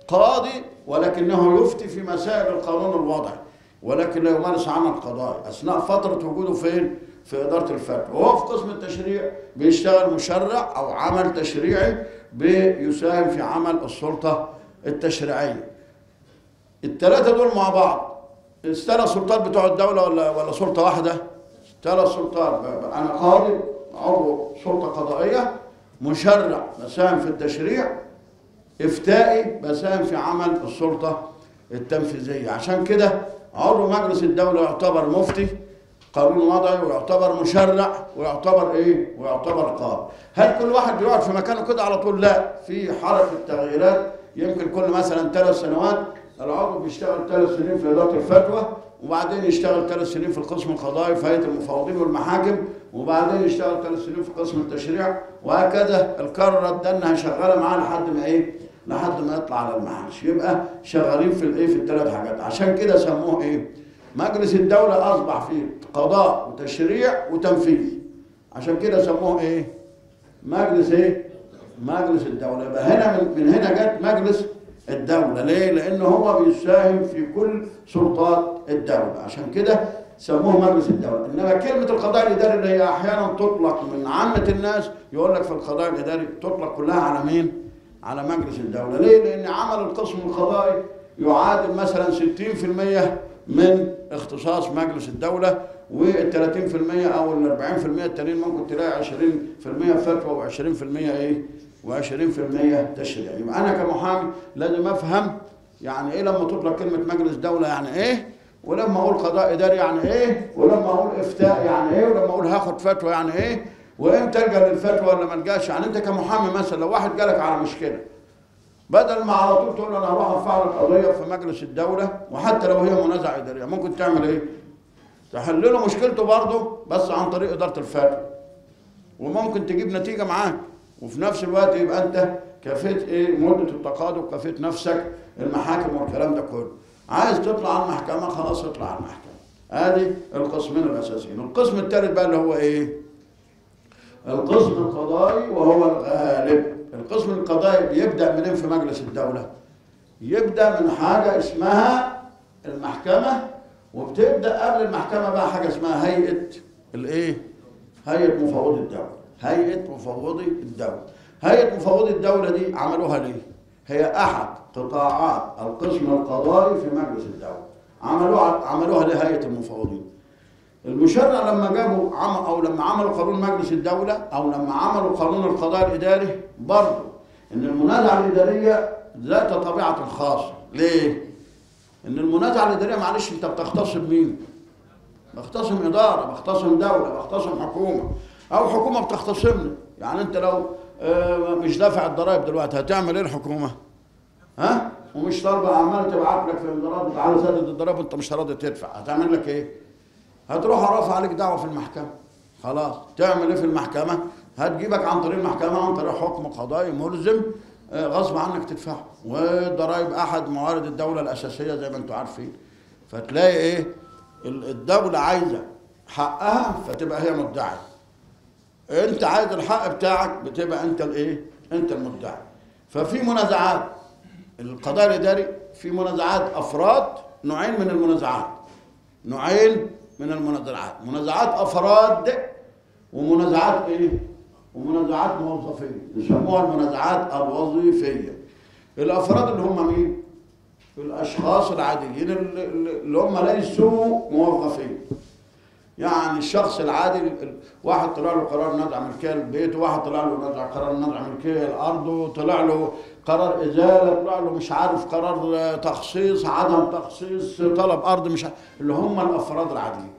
قاضي ولكنه يفتي في مسائل القانون الوضعي ولكن لا يمارس عمل قضائي أثناء فترة وجوده فين؟ في إدارة الفتوى وهو في قسم التشريع بيشتغل مشرع أو عمل تشريعي بيساهم في عمل السلطة التشريعية. الثلاثه دول مع بعض الثلاث سلطات بتوع الدولة ولا ولا سلطة واحدة؟ ثلاث سلطات أنا قاضي عضو سلطة قضائية مشرع بساهم في التشريع إفتائي بساهم في عمل السلطة التنفيذية عشان كده عضو مجلس الدولة يعتبر مفتي قانون وضعي ويعتبر مشرع ويعتبر إيه؟ ويعتبر قاضي. هل كل واحد بيقعد في مكانه كده على طول؟ لا. في حركة تغييرات. يمكن كل مثلا ثلاث سنوات العضو بيشتغل ثلاث سنين في إدارة الفتوى وبعدين يشتغل ثلاث سنين في القسم القضائي في هيئة المفوضين والمحاكم وبعدين يشتغل ثلاث سنين في قسم التشريع وهكذا. الكره الدنها شغالة معاه لحد ما إيه؟ لحد ما يطلع على المعاش يبقى شغالين في الإيه؟ في الثلاث حاجات. عشان كده سموه إيه؟ مجلس الدولة أصبح فيه قضاء وتشريع وتنفيذ عشان كده سموه إيه؟ مجلس إيه؟ مجلس الدولة يبقى هنا من, هنا جت مجلس الدولة ليه؟ لأن هو بيساهم في كل سلطات الدولة عشان كده سموه مجلس الدولة إنما كلمة القضاء الإداري اللي هي أحيانا تطلق من عامة الناس يقول لك في القضاء الإداري تطلق كلها على مين؟ على مجلس الدولة ليه؟ لأن عمل القسم القضائي يعادل مثلا 60% من اختصاص مجلس الدولة وال 30% أو ال 40% التانيين ممكن تلاقي 20% فتوى و20% إيه؟ و20% تشريع يبقى أنا كمحامي لازم أفهم يعني إيه لما تطلق كلمة مجلس دولة يعني إيه؟ ولما أقول قضاء إداري يعني إيه؟ ولما أقول إفتاء يعني إيه؟ ولما أقول هاخد فتوى يعني إيه؟ وإمتى ألجأ للفتوى ولا ما ألجاش؟ يعني أنت كمحامي مثلا لو واحد جالك على مشكلة بدل ما على طول تقول أنا هروح أرفع لك قضية في مجلس الدولة وحتى لو هي منازعة إدارية ممكن تعمل إيه؟ تحل له مشكلته برضه بس عن طريق إدارة الفتوى وممكن تجيب نتيجة معاك. وفي نفس الوقت يبقى أنت كفيت إيه؟ مدة التقاضي وكفيت نفسك المحاكم والكلام ده كله. عايز تطلع على المحكمة خلاص اطلع على المحكمة. ادي القسمين الأساسيين. القسم الثالث بقى اللي هو إيه؟ القسم القضائي وهو الغالب. القسم القضائي بيبدأ منين في مجلس الدولة؟ يبدأ من حاجة اسمها المحكمة وبتبدأ قبل المحكمة بقى حاجة اسمها هيئة الإيه؟ هيئة مفوضي الدولة. هيئة مفوضي الدولة. هيئة مفوضي الدولة دي عملوها ليه؟ هي أحد قطاعات القسم القضائي في مجلس الدولة. عملوها عملوها لهيئة المفوضين. المشرع لما جابوا عم أو لما عملوا قانون مجلس الدولة أو لما عملوا قانون القضاء الإداري برضه إن المنازعه الإدارية ذات طبيعة خاصة. ليه؟ إن المنازعه الإدارية معلش أنت بتختصم مين؟ بختصم إدارة بختصم دولة بختصم حكومة. أو حكومة بتختصمني يعني أنت لو آه، مش دافع الضرائب دلوقتي هتعمل إيه الحكومة؟ ها؟ ومش طالبة عمال تبعت لك في انذارات تعالى سدد الضرائب وانت مش راضي تدفع. هتعمل لك إيه؟ هتروح رافع عليك دعوة في المحكمة. خلاص. تعمل إيه في المحكمة؟ هتجيبك عن طريق المحكمة عن طريق حكم قضائي ملزم آه، غصب عنك تدفعه. والضرائب أحد موارد الدولة الأساسية زي ما أنتم عارفين. فتلاقي إيه؟ ال- الدولة عايزة حقها فتبقى هي مدعيه انت عايز الحق بتاعك بتبقى انت الايه؟ انت المدعي. ففي منازعات. القضاء الإداري في منازعات أفراد نوعين من المنازعات. نوعين من المنازعات. منازعات أفراد ومنازعات إيه؟ ومنازعات موظفين. يسموها المنازعات الوظيفية. الأفراد اللي هم مين؟ الأشخاص العاديين اللي هم ليسوا موظفين. يعني الشخص العادي ال- ال- واحد طلع له قرار نزع ملكيه البيت وواحد طلع له نزع قرار نزع ملكيه الأرض وطلع له قرار إزالة طلع له مش عارف قرار تخصيص عدم تخصيص طلب أرض مش عارف اللي هم الأفراد العاديين.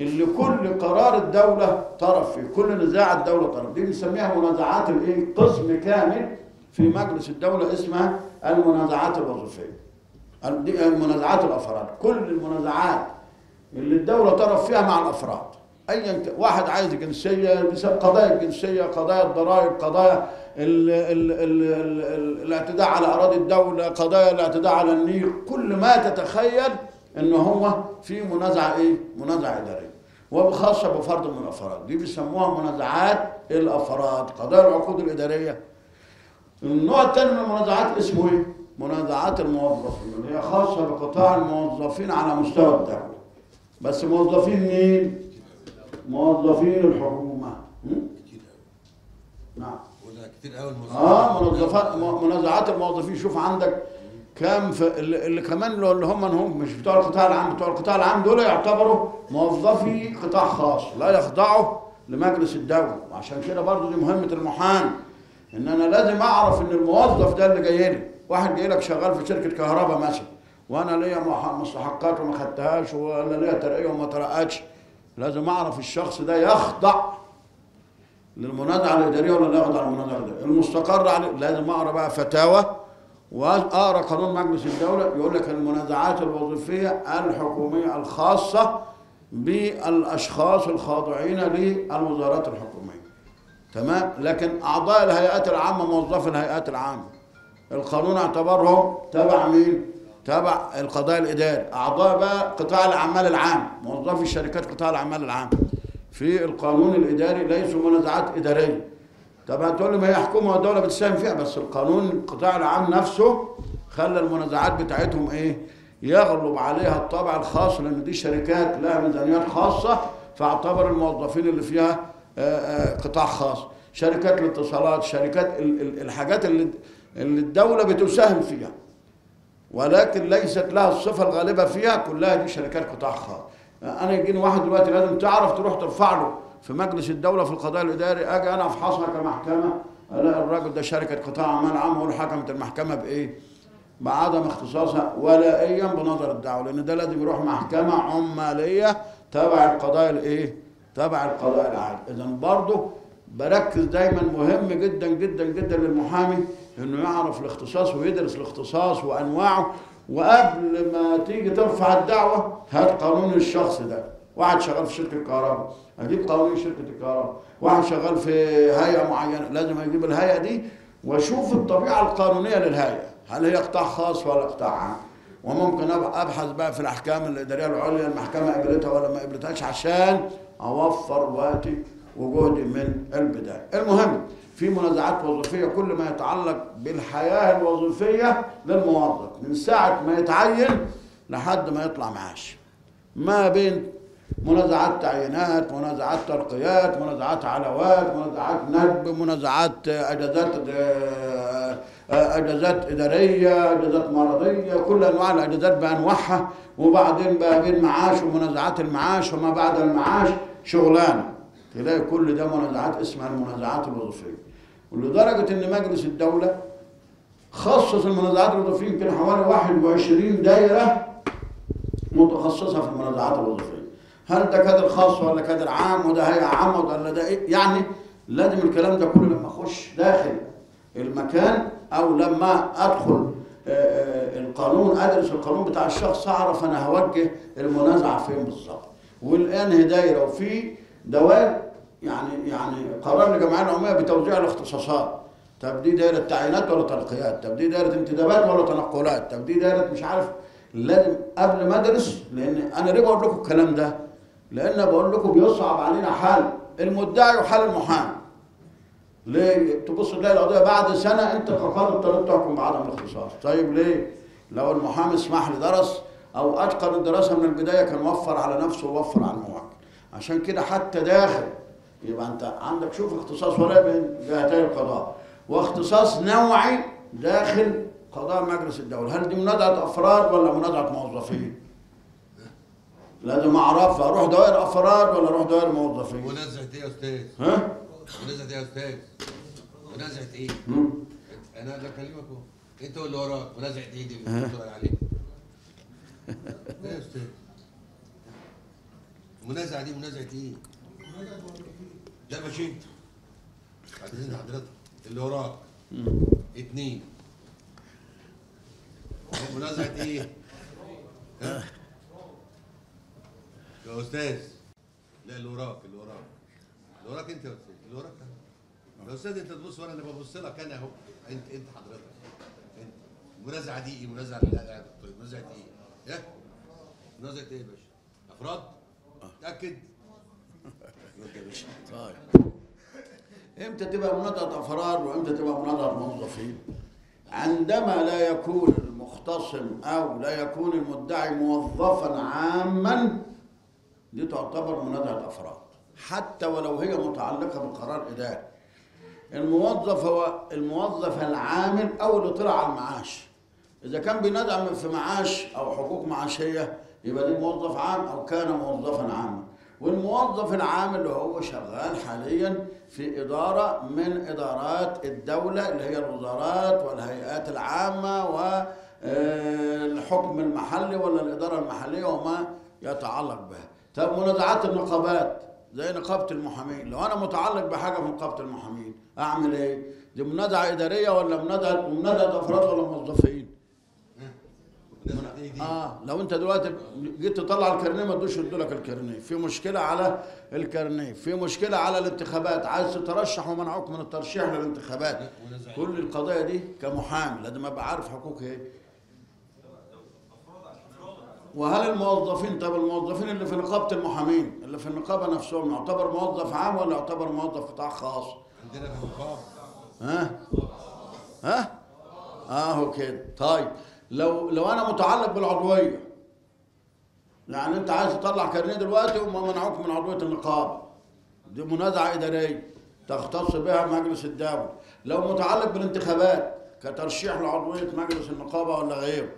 اللي كل قرار الدولة طرف فيه كل نزاع الدولة طرف. دي بنسميها منازعات الإيه؟ قسم كامل في مجلس الدولة اسمها المنازعات الوظيفية. دي منازعات الأفراد. كل المنازعات اللي الدولة طرف فيها مع الأفراد. أيا واحد عايز جنسية بسبب قضايا الجنسية قضايا الضرائب قضايا ال ال ال ال ال الاعتداء على أراضي الدولة قضايا الاعتداء على النيل. كل ما تتخيل إن هو في منازعة إيه؟ منازعة إدارية. وبخاصة بفرد من الأفراد. دي بيسموها منازعات الأفراد قضايا العقود الإدارية. النوع الثاني من المنازعات اسمه إيه؟ منازعات الموظفين اللي هي خاصة بقطاع الموظفين على مستوى الدولة. بس موظفين مين؟ موظفين الحكومة. نعم. كتير قوي آه منظفات منازعات الموظفين. شوف عندك كام اللي, كمان اللي هم هم مش بتوع القطاع العام. بتوع القطاع العام دول يعتبروا موظفي قطاع خاص. لا يخضعوا لمجلس الدولة. وعشان كده برضو دي مهمة المحامي. إن أنا لازم أعرف إن الموظف ده اللي جاي لي. واحد جاي لك شغال في شركة كهرباء مثلا. وأنا ليا مستحقات وما خدتهاش وأنا ليا ترقية وما ترقتش. لازم اعرف الشخص ده يخضع للمنازعه الإدارية ولا لا يخضع للمنازعه الإدارية. المستقر عليه لازم أقرأ بقى فتاوى واقرا قانون مجلس الدولة يقول لك المنازعات الوظيفية الحكومية الخاصة بالأشخاص الخاضعين للوزارات الحكومية. تمام؟ لكن أعضاء الهيئات العامة موظفي الهيئات العامة. القانون اعتبرهم تبع مين؟ تبع القضاء الإداري. أعضاء بقى قطاع الأعمال العام. موظفي الشركات قطاع الأعمال العام. في القانون الإداري ليسوا منازعات إدارية. طبعا تقول لي ما هي حكومة والدولة بتساهم فيها؟ بس القانون القطاع العام نفسه خلى المنازعات بتاعتهم إيه؟ يغلب عليها الطابع الخاص لأن دي شركات لها ميزانيات خاصة فاعتبر الموظفين اللي فيها آه، آه، قطاع خاص. شركات الاتصالات شركات ال- ال- الحاجات اللي اللي الدولة بتساهم فيها. ولكن ليست لها الصفة الغالبة فيها كلها دي شركات قطاع خاص أنا يجيني واحد دلوقتي لازم تعرف تروح ترفع له في مجلس الدولة في القضاء الإداري أجي أنا أفحصها كمحكمة ألاقي الراجل ده شركة قطاع أعمال عام حكمت المحكمة بإيه؟ بعدم اختصاصها ولائيا بنظر الدعوة لأن ده لازم يروح محكمة عمالية تبع القضاء الإيه؟ تبع القضاء العادي اذا برضه بركز دايما مهم جدا جدا جدا للمحامي إنه يعرف الاختصاص ويدرس الاختصاص وأنواعه وقبل ما تيجي ترفع الدعوة هات قانون الشخص ده. واحد شغال في شركة كهرباء أجيب قانون شركة الكهرباء. واحد شغال في هيئة معينة لازم أجيب الهيئة دي وأشوف الطبيعة القانونية للهيئة هل هي قطاع خاص ولا قطاع عام. وممكن أبحث بقى في الأحكام الإدارية العليا المحكمة قبلتها ولا ما قبلتهاش عشان أوفر وقتي وجهدي من البداية. المهم في منازعات وظيفية كل ما يتعلق بالحياة الوظيفية للموظف. من ساعة ما يتعين لحد ما يطلع معاش. ما بين منازعات تعيينات منازعات ترقيات منازعات علاوات منازعات ندب منازعات إجازات آه، إجازات إدارية إجازات مرضية كل أنواع الإجازات بأنواعها. وبعدين بقى بين معاش ومنازعات المعاش وما بعد المعاش شغلانه تلاقي كل ده منازعات اسمها المنازعات الوظيفية. ولدرجة إن مجلس الدولة خصص المنازعات الوظيفيه يمكن حوالي 21 دايرة متخصصة في المنازعات الوظيفيه هل ده كادر خاص ولا كادر عام وده هيئة عامة ولا ده إيه؟ يعني لازم الكلام ده كله لما أخش داخل المكان أو لما أدخل آه، آه، القانون أدرس القانون بتاع الشخص أعرف أنا هوجه المنازعة فين بالظبط. والآن دايره وفي دوائر يعني يعني قرار الجمعيه العموميه بتوزيع الاختصاصات طب دي دايرة تعيينات ولا ترقيات طب دي دايرة انتدابات ولا تنقلات طب دي دايرة مش عارف لازم قبل ما أدرس لأن أنا ليه بقول لكم الكلام ده؟ لأن بقول لكم بيصعب علينا حال المدعي وحال المحامي. ليه تبص تلاقي القضية بعد سنة أنت كقاضي اضطريت تحكم بعدم الاختصاص. طيب ليه؟ لو المحامي اسمح لي درس أو أتقن الدراسة من البداية كان وفر على نفسه ووفر على الموكل عشان كده حتى داخل يبقى انت عندك شوف اختصاص ولا بين جهتي القضاء واختصاص نوعي داخل قضاء مجلس الدولة هل دي منازعه أفراد ولا منازعه موظفين لازم أعرف أروح دوائر أفراد ولا أروح دوائر موظفين منازعة إيه يا أستاذ؟ ها منازعة إيه يا أستاذ؟ منازعة إيه؟ مم. أنا اللي اكلمك اهو انت واللي وراك منازعة إيه دي اللي بتقول عليها؟ إيه يا أستاذ؟ المنازعة دي منازعة إيه؟ ده انت بعدين حضرتك اللي وراك اتنين منازعة إيه؟ ها؟ يا أستاذ لا اللي وراك اللي وراك اللي وراك انت يا أستاذ اللي وراك يا أستاذ انت تبص ورا أنا ببص لك أنا اهو انت انت حضرتك انت المنازعه دي إيه منازعة طيب منازعة إيه؟ إيه؟ منازعة إيه يا باشا؟ أفراد؟ متاكد؟ طيب. إمتى تبقى مناظره افراد وامتى تبقى مناظره موظفين؟ عندما لا يكون المختصم أو لا يكون المدعي موظفا عاما دي تعتبر منازعه أفراد. حتى ولو هي متعلقة بقرار إداري. الموظف هو الموظف العامل أو اللي طلع على المعاش. إذا كان بينازع في معاش أو حقوق معاشية يبقى دي موظف عام أو كان موظفا عاما. والموظف العام اللي هو شغال حاليا في إدارة من إدارات الدولة اللي هي الوزارات والهيئات العامة والحكم المحلي ولا الإدارة المحلية وما يتعلق بها. طب منازعات النقابات زي نقابة المحامين. لو أنا متعلق بحاجة في نقابة المحامين أعمل إيه؟ دي منازعة إدارية ولا منازعة منازعة أفراد ولا موظفين؟ آه لو انت دلوقتي جيت تطلع الكارنيه ما تدوش يدوا لك الكارنيه. في مشكلة على الكارنيه في مشكلة على الانتخابات. عايز تترشح ومنعوك من الترشيح للانتخابات. كل القضايا دي كمحامي لازم أبقى عارف حقوقي إيه. وهل الموظفين طب الموظفين اللي في نقابة المحامين اللي في النقابة نفسهم يعتبر موظف عام ولا يعتبر موظف قطاع خاص؟ عندنا في النقابة. ها؟ ها؟ اهو كده طيب. لو لو أنا متعلق بالعضويه يعني أنت عايز تطلع كارنيه دلوقتي وما منعوك من عضويه النقابه دي منازعة إدارية تختص بها مجلس الدولة. لو متعلق بالانتخابات كترشيح لعضوية مجلس النقابة ولا غيره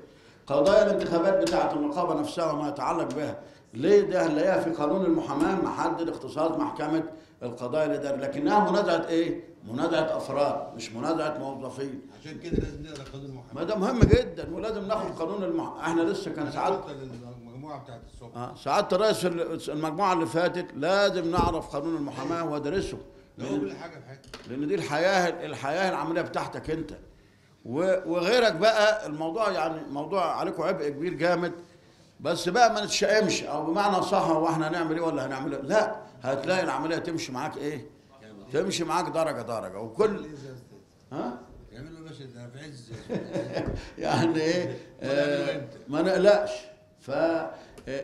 قضايا الانتخابات بتاعة النقابة نفسها وما يتعلق بها ليه ده؟ هنلاقيها في قانون المحاماة محدد اختصاص محكمة القضايا الاداريه لكنها منازعة إيه؟ منازعة أفراد مش منازعة موظفين. عشان كده لازم نقرأ قانون ما المحاماه ده مهم جدا ولازم ناخد قانون المح... إحنا لسه كان ساعات المجموعه بتاعت الصبح. آه، سعادة الرئيس ال- المجموعة اللي فاتت لازم نعرف قانون المحاماة وأدرسه. هو لأن, دي الحياة الحياة العملية بتاعتك أنت. و- وغيرك بقى الموضوع يعني موضوع عليكم عبء كبير جامد. بس بقى ما نتشائمش. أو بمعنى صح هو إحنا هنعمل إيه ولا هنعمل إيه؟ لا هتلاقي العملية تمشي معاك إيه؟ تمشي معاك درجة درجة. وكل ها؟ يعملوا باشا ده في عز يعني إيه؟ آه،؟ ما نقلقش. ف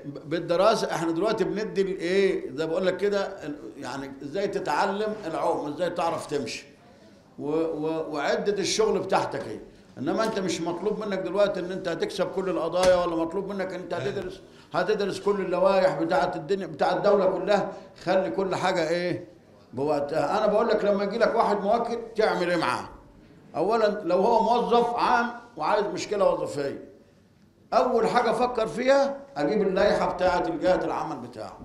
بالدراسة إحنا دلوقتي بندي الايه زي بقول لك كده يعني إزاي تتعلم العوم إزاي تعرف تمشي. وعدة الشغل بتاعتك إيه؟ إنما أنت مش مطلوب منك دلوقتي إن أنت هتكسب كل القضايا ولا مطلوب منك إن أنت هتدرس هتدرس كل اللوائح بتاعه الدنيا بتاعه الدولة كلها. خلي كل حاجة إيه؟ بوقتها. أنا بقول لك لما يجي لك واحد موكل تعمل إيه معاه؟ اولا لو هو موظف عام وعايز مشكلة وظيفية أول حاجة أفكر فيها أجيب اللائحة بتاعه الجهة العمل بتاعه.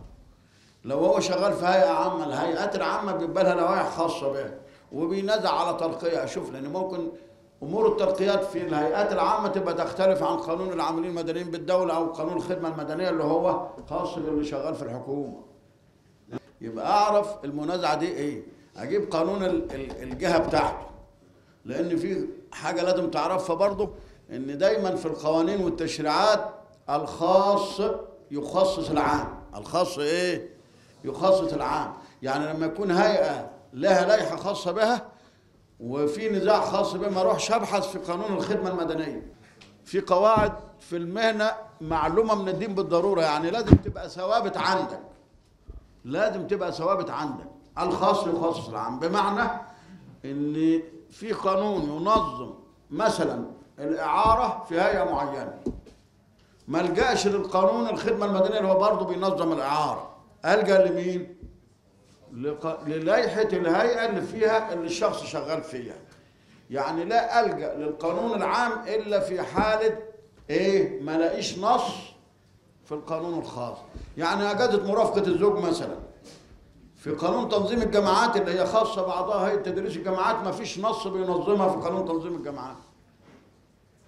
لو هو شغال في هيئة عامة الهيئات العامة بيبقى لها لوائح خاصة بها وبينازع على ترقية. أشوف لأن ممكن أمور الترقيات في الهيئات العامة تبقى تختلف عن قانون العاملين المدنيين بالدولة أو قانون الخدمة المدنية اللي هو خاص باللي شغال في الحكومة. يبقى أعرف المنازعة دي إيه؟ أجيب قانون ال- ال- الجهة بتاعته لأن في حاجة لازم تعرفها برضه إن دايما في القوانين والتشريعات الخاص يخصص العام. الخاص إيه؟ يخصص العام. يعني لما يكون هيئة لها لائحة خاصة بها وفي نزاع خاص بها ما اروحش ابحث في قانون الخدمة المدنية. في قواعد في المهنة معلومة من الدين بالضرورة يعني لازم تبقى ثوابت عندك. لازم تبقى ثوابت عندك الخاص يخصص العام. بمعنى ان في قانون ينظم مثلا الإعارة في هيئة معينة. ما الجاش للقانون الخدمة المدنية اللي هو برضه بينظم الإعارة. الجا لمين؟ للائحة الهيئة اللي فيها اللي الشخص شغال فيها. يعني لا الجا للقانون العام إلا في حالة إيه؟ ما لاقيش نص في القانون الخاص. يعني أجازة مرافقة الزوج مثلا. في قانون تنظيم الجامعات اللي هي خاصة بعضها هيئه تدريس الجامعات ما فيش نص بينظمها في قانون تنظيم الجامعات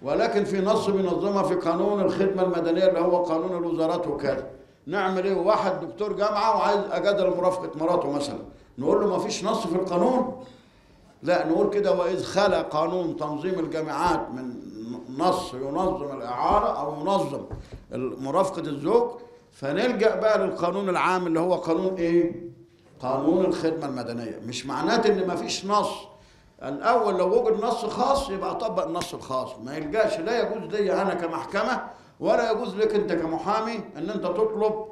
ولكن في نص بينظمها في قانون الخدمة المدنية اللي هو قانون الوزارات وكذا. نعمل إيه؟ واحد دكتور جامعة وعايز اجازه لمرافقه مراته مثلا. نقول له ما فيش نص في القانون؟ لا نقول كده وإذ خلى قانون تنظيم الجامعات من نص ينظم الإعارة أو ينظم مرافقة الزوج. فنلجأ بقى للقانون العام اللي هو قانون إيه؟ قانون الخدمة المدنية. مش معناته إن ما فيش نص. الأول لو وجد نص خاص يبقى اطبق النص الخاص. ما يلجأش. لا يجوز لي أنا كمحكمة ولا يجوز لك انت كمحامي ان انت تطلب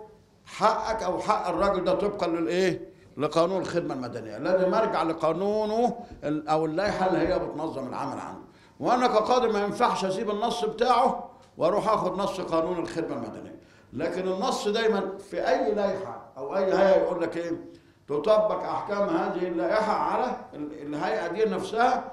حقك أو حق الراجل ده طبقا للإيه؟ لقانون الخدمة المدنية. لازم ارجع لقانونه أو اللائحة اللي هي بتنظم العمل عنه. وأنا كقاضي ما ينفعش أسيب النص بتاعه وأروح آخد نص قانون الخدمة المدنية. لكن النص دايما في أي لائحة أو أي هيئة يقول لك إيه؟ تطبق أحكام هذه اللائحة على ال- الهيئة دي نفسها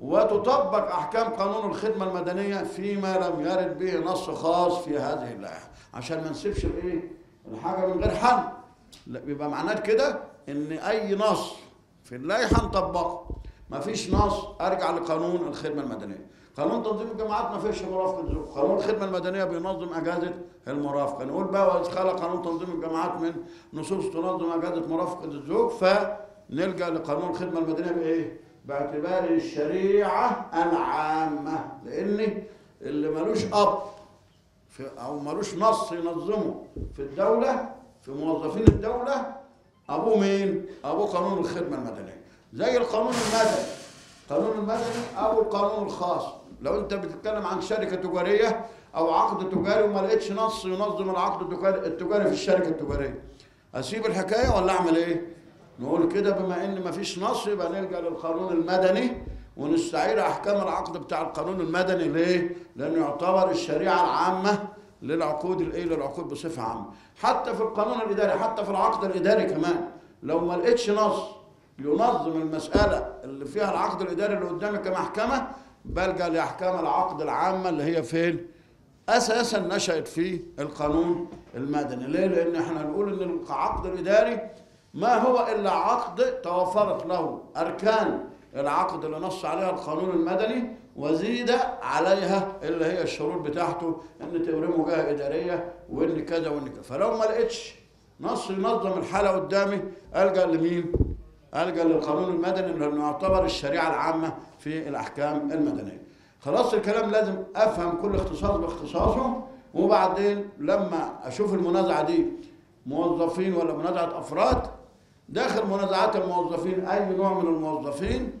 وتطبق أحكام قانون الخدمة المدنية فيما لم يرد به نص خاص في هذه اللائحة. عشان ما نسيبش الإيه؟ الحاجة من غير حل. لا بيبقى معناه كده إن أي نص في اللائحة نطبقه. ما فيش نص أرجع لقانون الخدمة المدنية. قانون تنظيم الجامعات ما فيش مرافقه قانون الخدمة المدنية بينظم أجازة المرافقه نقول بقى وإذ خلق قانون تنظيم الجامعات من نصوص تنظم أجازة مرافقه الزوج فنلجأ لقانون الخدمة المدنية بإيه؟ باعتباره الشريعة العامة لأن اللي ملوش في أو ملوش نص ينظمه في الدولة في موظفين الدولة أبوه مين؟ أبوه قانون الخدمة المدنية. زي القانون المدني. القانون المدني أو القانون الخاص. لو أنت بتتكلم عن شركة تجارية أو عقد تجاري وما لقيتش نص ينظم العقد التجاري في الشركة التجارية. أسيب الحكاية ولا أعمل إيه؟ نقول كده بما إن ما فيش نص يبقى نلجأ للقانون المدني ونستعير أحكام العقد بتاع القانون المدني. ليه؟ لأنه يعتبر الشريعة العامة للعقود الايه للعقود بصفة عامة. حتى في القانون الإداري حتى في العقد الإداري كمان لو ما لقيتش نص ينظم المسألة اللي فيها العقد الإداري اللي قدامي كمحكمة بلجأ لأحكام العقد العامة اللي هي فين أساسا نشأت في القانون المدني. ليه؟ لأن إحنا نقول إن العقد الإداري ما هو إلا عقد توفرت له أركان العقد اللي نص عليها القانون المدني وزيد عليها اللي هي الشروط بتاعته إن تبرمه جهه إدارية وإن كذا وإن كذا فلو ما لقيتش نص ينظم الحاله قدامي الجا لمين؟ الجا للقانون المدني لأنه يعتبر الشريعة العامة في الأحكام المدنية. خلاص الكلام لازم أفهم كل اختصاص باختصاصه وبعدين لما أشوف المنازعة دي موظفين ولا منازعة أفراد داخل منازعات الموظفين أي نوع من الموظفين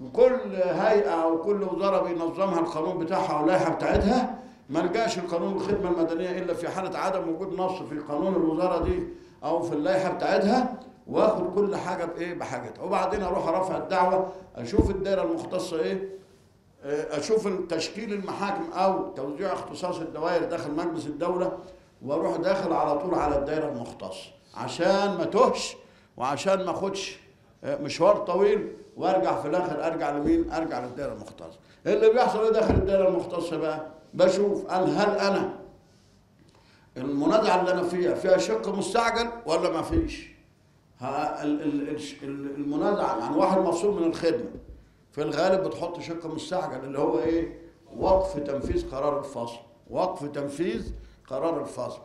وكل هيئة أو كل وزارة بينظمها القانون بتاعها واللائحه بتاعتها. ما لجاش القانون الخدمة المدنية إلا في حالة عدم وجود نص في قانون الوزارة دي أو في اللائحة بتاعتها. وآخد كل حاجة بإيه؟ بحاجتها. وبعدين أروح أرفع الدعوة أشوف الدائره المختصة إيه؟ أشوف تشكيل المحاكم أو توزيع اختصاص الدوائر داخل مجلس الدولة وأروح داخل على طول على الدائره المختصة عشان ما تهش وعشان ما اخدش مشوار طويل وارجع في الآخر ارجع لمين؟ ارجع للدائرة المختصة. اللي بيحصل إيه داخل الدائرة المختصة بقى؟ بشوف هل هل أنا المنازعه اللي أنا فيها فيها شق مستعجل ولا ما فيش؟ المنازعه يعني واحد مفصول من الخدمة في الغالب بتحط شق مستعجل اللي هو إيه؟ وقف تنفيذ قرار الفصل، وقف تنفيذ قرار الفصل.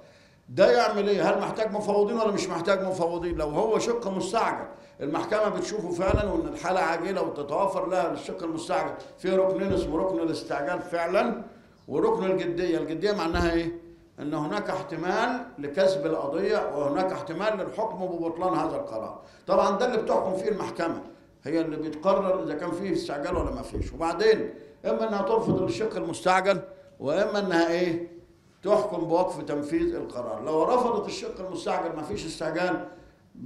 ده يعمل إيه؟ هل محتاج مفوضين ولا مش محتاج مفوضين؟ لو هو شق مستعجل المحكمة بتشوفه فعلا وإن الحالة عاجلة وتتوفر لها الشق المستعجل في ركنين اسمه ركن الاستعجال فعلا وركن الجدية، الجدية معناها إيه؟ إن هناك احتمال لكسب القضية وهناك احتمال للحكم ببطلان هذا القرار. طبعا ده اللي بتحكم فيه المحكمة هي اللي بتقرر إذا كان فيه استعجال ولا ما فيش، وبعدين إما إنها ترفض الشق المستعجل وإما إنها إيه؟ تحكم بوقف تنفيذ القرار. لو رفضت الشق المستعجل ما فيش استعجال.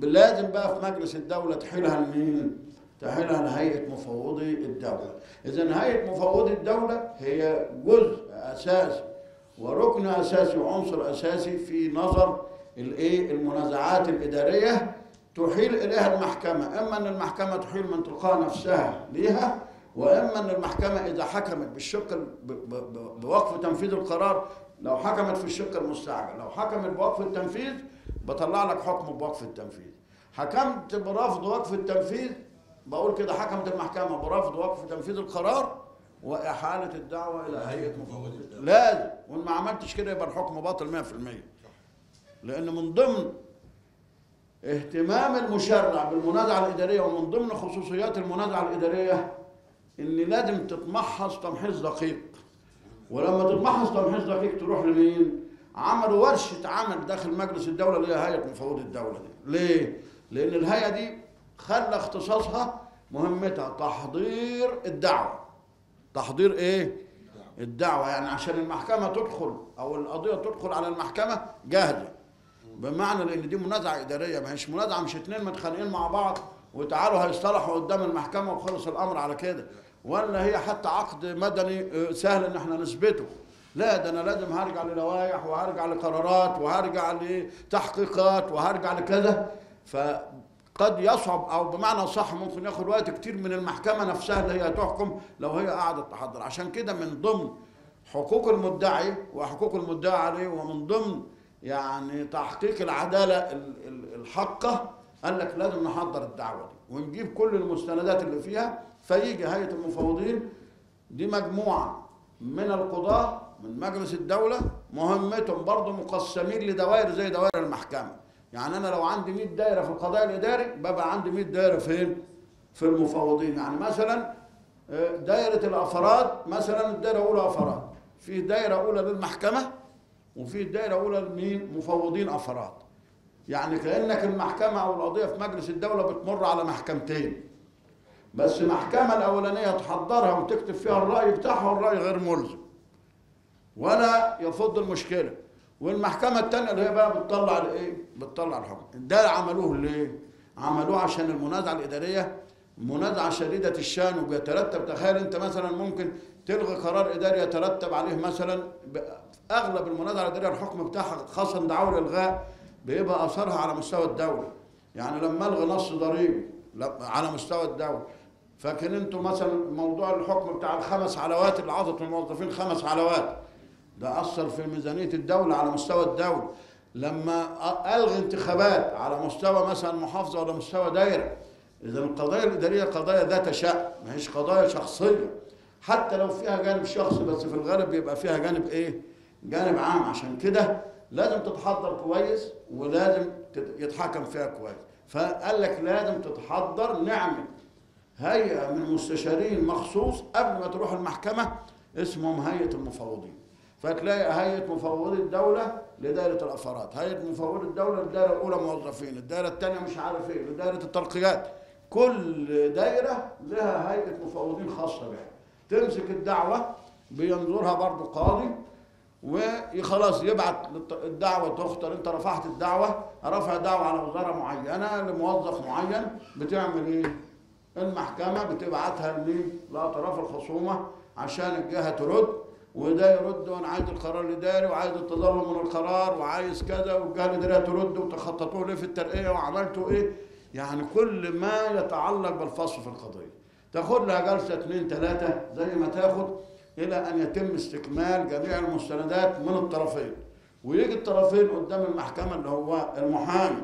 لازم بقى في مجلس الدولة تحيلها لمين؟ تحيلها لهيئة مفوضي الدولة. إذا هيئة مفوضي الدولة هي جزء أساسي وركن أساسي وعنصر أساسي في نظر الإيه؟ المنازعات الإدارية تحيل إليها المحكمة. إما أن المحكمة تحيل من تلقاء نفسها ليها وإما أن المحكمة إذا حكمت بالشق بوقف تنفيذ القرار لو حكمت في الشق المستعجل لو حكمت بوقف التنفيذ بطلع لك حكم بوقف التنفيذ. حكمت برفض وقف التنفيذ بقول كده حكمت المحكمة برفض وقف تنفيذ القرار وإحالة الدعوة إلى هيئة مفوضي الدولة. لازم. وإن ما عملتش كده يبقى الحكم باطل 100% لأن من ضمن اهتمام المشرع بالمنازعة الإدارية ومن ضمن خصوصيات المنازعة الإدارية إن لازم تتمحص تمحيص دقيق. ولما تتمحص تمحيص دقيق تروح لمين؟ عملوا ورشة عمل داخل مجلس الدولة اللي هي هيئة مفوضي الدولة دي ليه؟ لأن الهيئة دي خلى اختصاصها مهمتها تحضير الدعوة تحضير إيه؟ الدعوة يعني عشان المحكمة تدخل أو القضية تدخل على المحكمة جاهزة بمعنى لأن دي منازعة إدارية ما هيش منازعة مش اتنين متخانقين مع بعض وتعالوا هيصطلحوا قدام المحكمة وخلص الأمر على كده ولا هي حتى عقد مدني آه، سهل إن إحنا نثبته. لا ده أنا لازم هرجع للوائح وهرجع لقرارات وهرجع لتحقيقات وهرجع لكذا. فقد يصعب أو بمعنى صح ممكن ياخد وقت كتير من المحكمة نفسها اللي هي تحكم لو هي قعدت تحضر. عشان كده من ضمن حقوق المدعي وحقوق المدعي عليه ومن ضمن يعني تحقيق العدالة ال- ال- الحقة قال لك لازم نحضر الدعوة دي ونجيب كل المستندات اللي فيها فيجي هيئة المفوضين دي مجموعة من القضاة من مجلس الدولة مهمتهم برضه مقسمين لدوائر زي دوائر المحكمة. يعني أنا لو عندي 100 دايرة في القضاء الإداري ببقى عندي 100 دايرة فين؟ في المفوضين يعني مثلا آه، دايرة الأفراد مثلا الدايرة الأولى أفراد. في دايرة أولى للمحكمة وفي دايرة أولى لمين؟ مفوضين أفراد. يعني كأنك المحكمة أو القضية في مجلس الدولة بتمر على محكمتين. بس المحكمة الأولانية تحضرها وتكتب فيها الرأي بتاعها والرأي غير ملزم. ولا يفض المشكلة. والمحكمة التانية اللي هي بقى بتطلع الايه؟ بتطلع الحكم. ده عملوه ليه؟ عملوه عشان المنازعة الإدارية منازعة شديدة الشأن وبيترتب. تخيل أنت مثلا ممكن تلغي قرار إداري يترتب عليه مثلا أغلب المنازعة الإدارية الحكم بتاعها خاصة دعوة الإلغاء بيبقى أثرها على مستوى الدولة. يعني لما ألغي نص ضريبي على مستوى الدولة فاكر أنتوا مثلا موضوع الحكم بتاع الخمس علوات اللي عطت الموظفين خمس علوات ده أثر في ميزانية الدولة على مستوى الدولة. لما ألغي انتخابات على مستوى مثلا محافظة ولا مستوى دايرة إذا القضايا الإدارية قضايا ذات شأن ما هيش قضايا شخصية. حتى لو فيها جانب شخصي بس في الغالب بيبقى فيها جانب إيه؟ جانب عام. عشان كده لازم تتحضر كويس ولازم يتحكم فيها كويس. فقال لك لازم تتحضر نعمل هيئة من مستشارين مخصوص قبل ما تروح المحكمة اسمهم هيئة المفوضين. فتلاقي هيئة مفوضي الدولة لدائرة الأفراد هيئة مفوضي الدولة للدائرة الأولى موظفين الدائرة الثانية مش عارف إيه لدائرة الترقيات. كل دائرة لها هيئة مفوضين خاصة بها. تمسك الدعوة بينظرها برضو قاضي وخلاص يبعت الدعوة تختار انت رفعت الدعوة رفع دعوة على وزارة معينة لموظف معين بتعمل إيه؟ المحكمة بتبعتها لأطراف الخصومة عشان الجهة ترد وده يرد وأنا عايز القرار الإداري وعايز التظلم من القرار وعايز كذا والجهة الإدارية ترد وتخططوه ليه في الترقية وعملتوا إيه؟ يعني كل ما يتعلق بالفصل في القضية. تاخد لها جلسة اثنين ثلاثة زي ما تاخد إلى أن يتم استكمال جميع المستندات من الطرفين. ويجي الطرفين قدام المحكمة اللي هو المحامي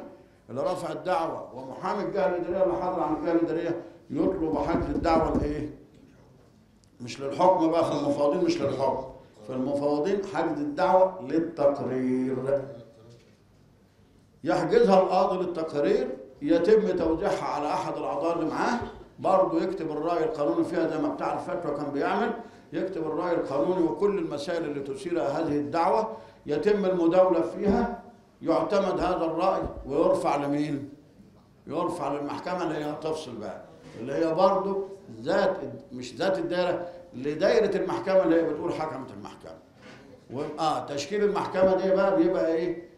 اللي رفع الدعوة ومحامي الجهة الإدارية اللي حاضر عن الجهة الإدارية يطلب حجز الدعوة الايه؟ مش للحكم بقى في المفوضين مش للحكم. في المفوضين حجز الدعوة للتقرير. يحجزها القاضي للتقرير يتم توزيعها على أحد الأعضاء اللي معاه. برضه يكتب الرأي القانوني فيها زي ما بتاع الفتوى كان بيعمل. يكتب الرأي القانوني وكل المسائل اللي تثير هذه الدعوة. يتم المداولة فيها. يعتمد هذا الرأي ويرفع لمين؟ يرفع للمحكمة اللي هي تفصل بقى. اللي هي برضه ذات مش ذات الدائرة لدائرة المحكمة اللي هي بتقول حكمة المحكمة. و... آه تشكيل المحكمة دي بقى بيبقى إيه؟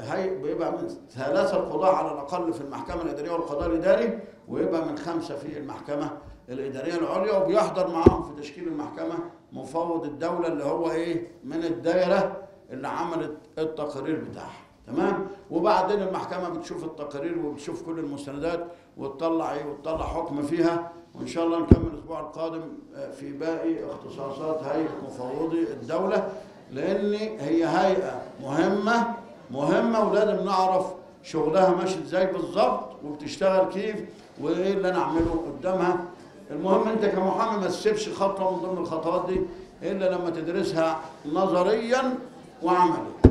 هي بيبقى من ثلاثة قضاة على الأقل في المحكمة الإدارية والقضاء الإداري ويبقى من خمسة في المحكمة الإدارية العليا وبيحضر معاهم في تشكيل المحكمة مفوض الدولة اللي هو إيه؟ من الدائرة اللي عملت التقرير بتاعها. تمام؟ وبعدين المحكمة بتشوف التقارير وبتشوف كل المستندات وتطلع إيه وتطلع حكم فيها. وإن شاء الله نكمل الأسبوع القادم آه، في باقي اختصاصات هيئة مفوضي الدولة لأن هي هيئة مهمة مهمة ولازم نعرف شغلها ماشي إزاي بالظبط وبتشتغل كيف وإيه اللي أنا أعمله قدامها. المهم أنت كمحامي ما تسيبش خطوة من ضمن الخطوات دي إلا لما تدرسها نظريا وعمليا.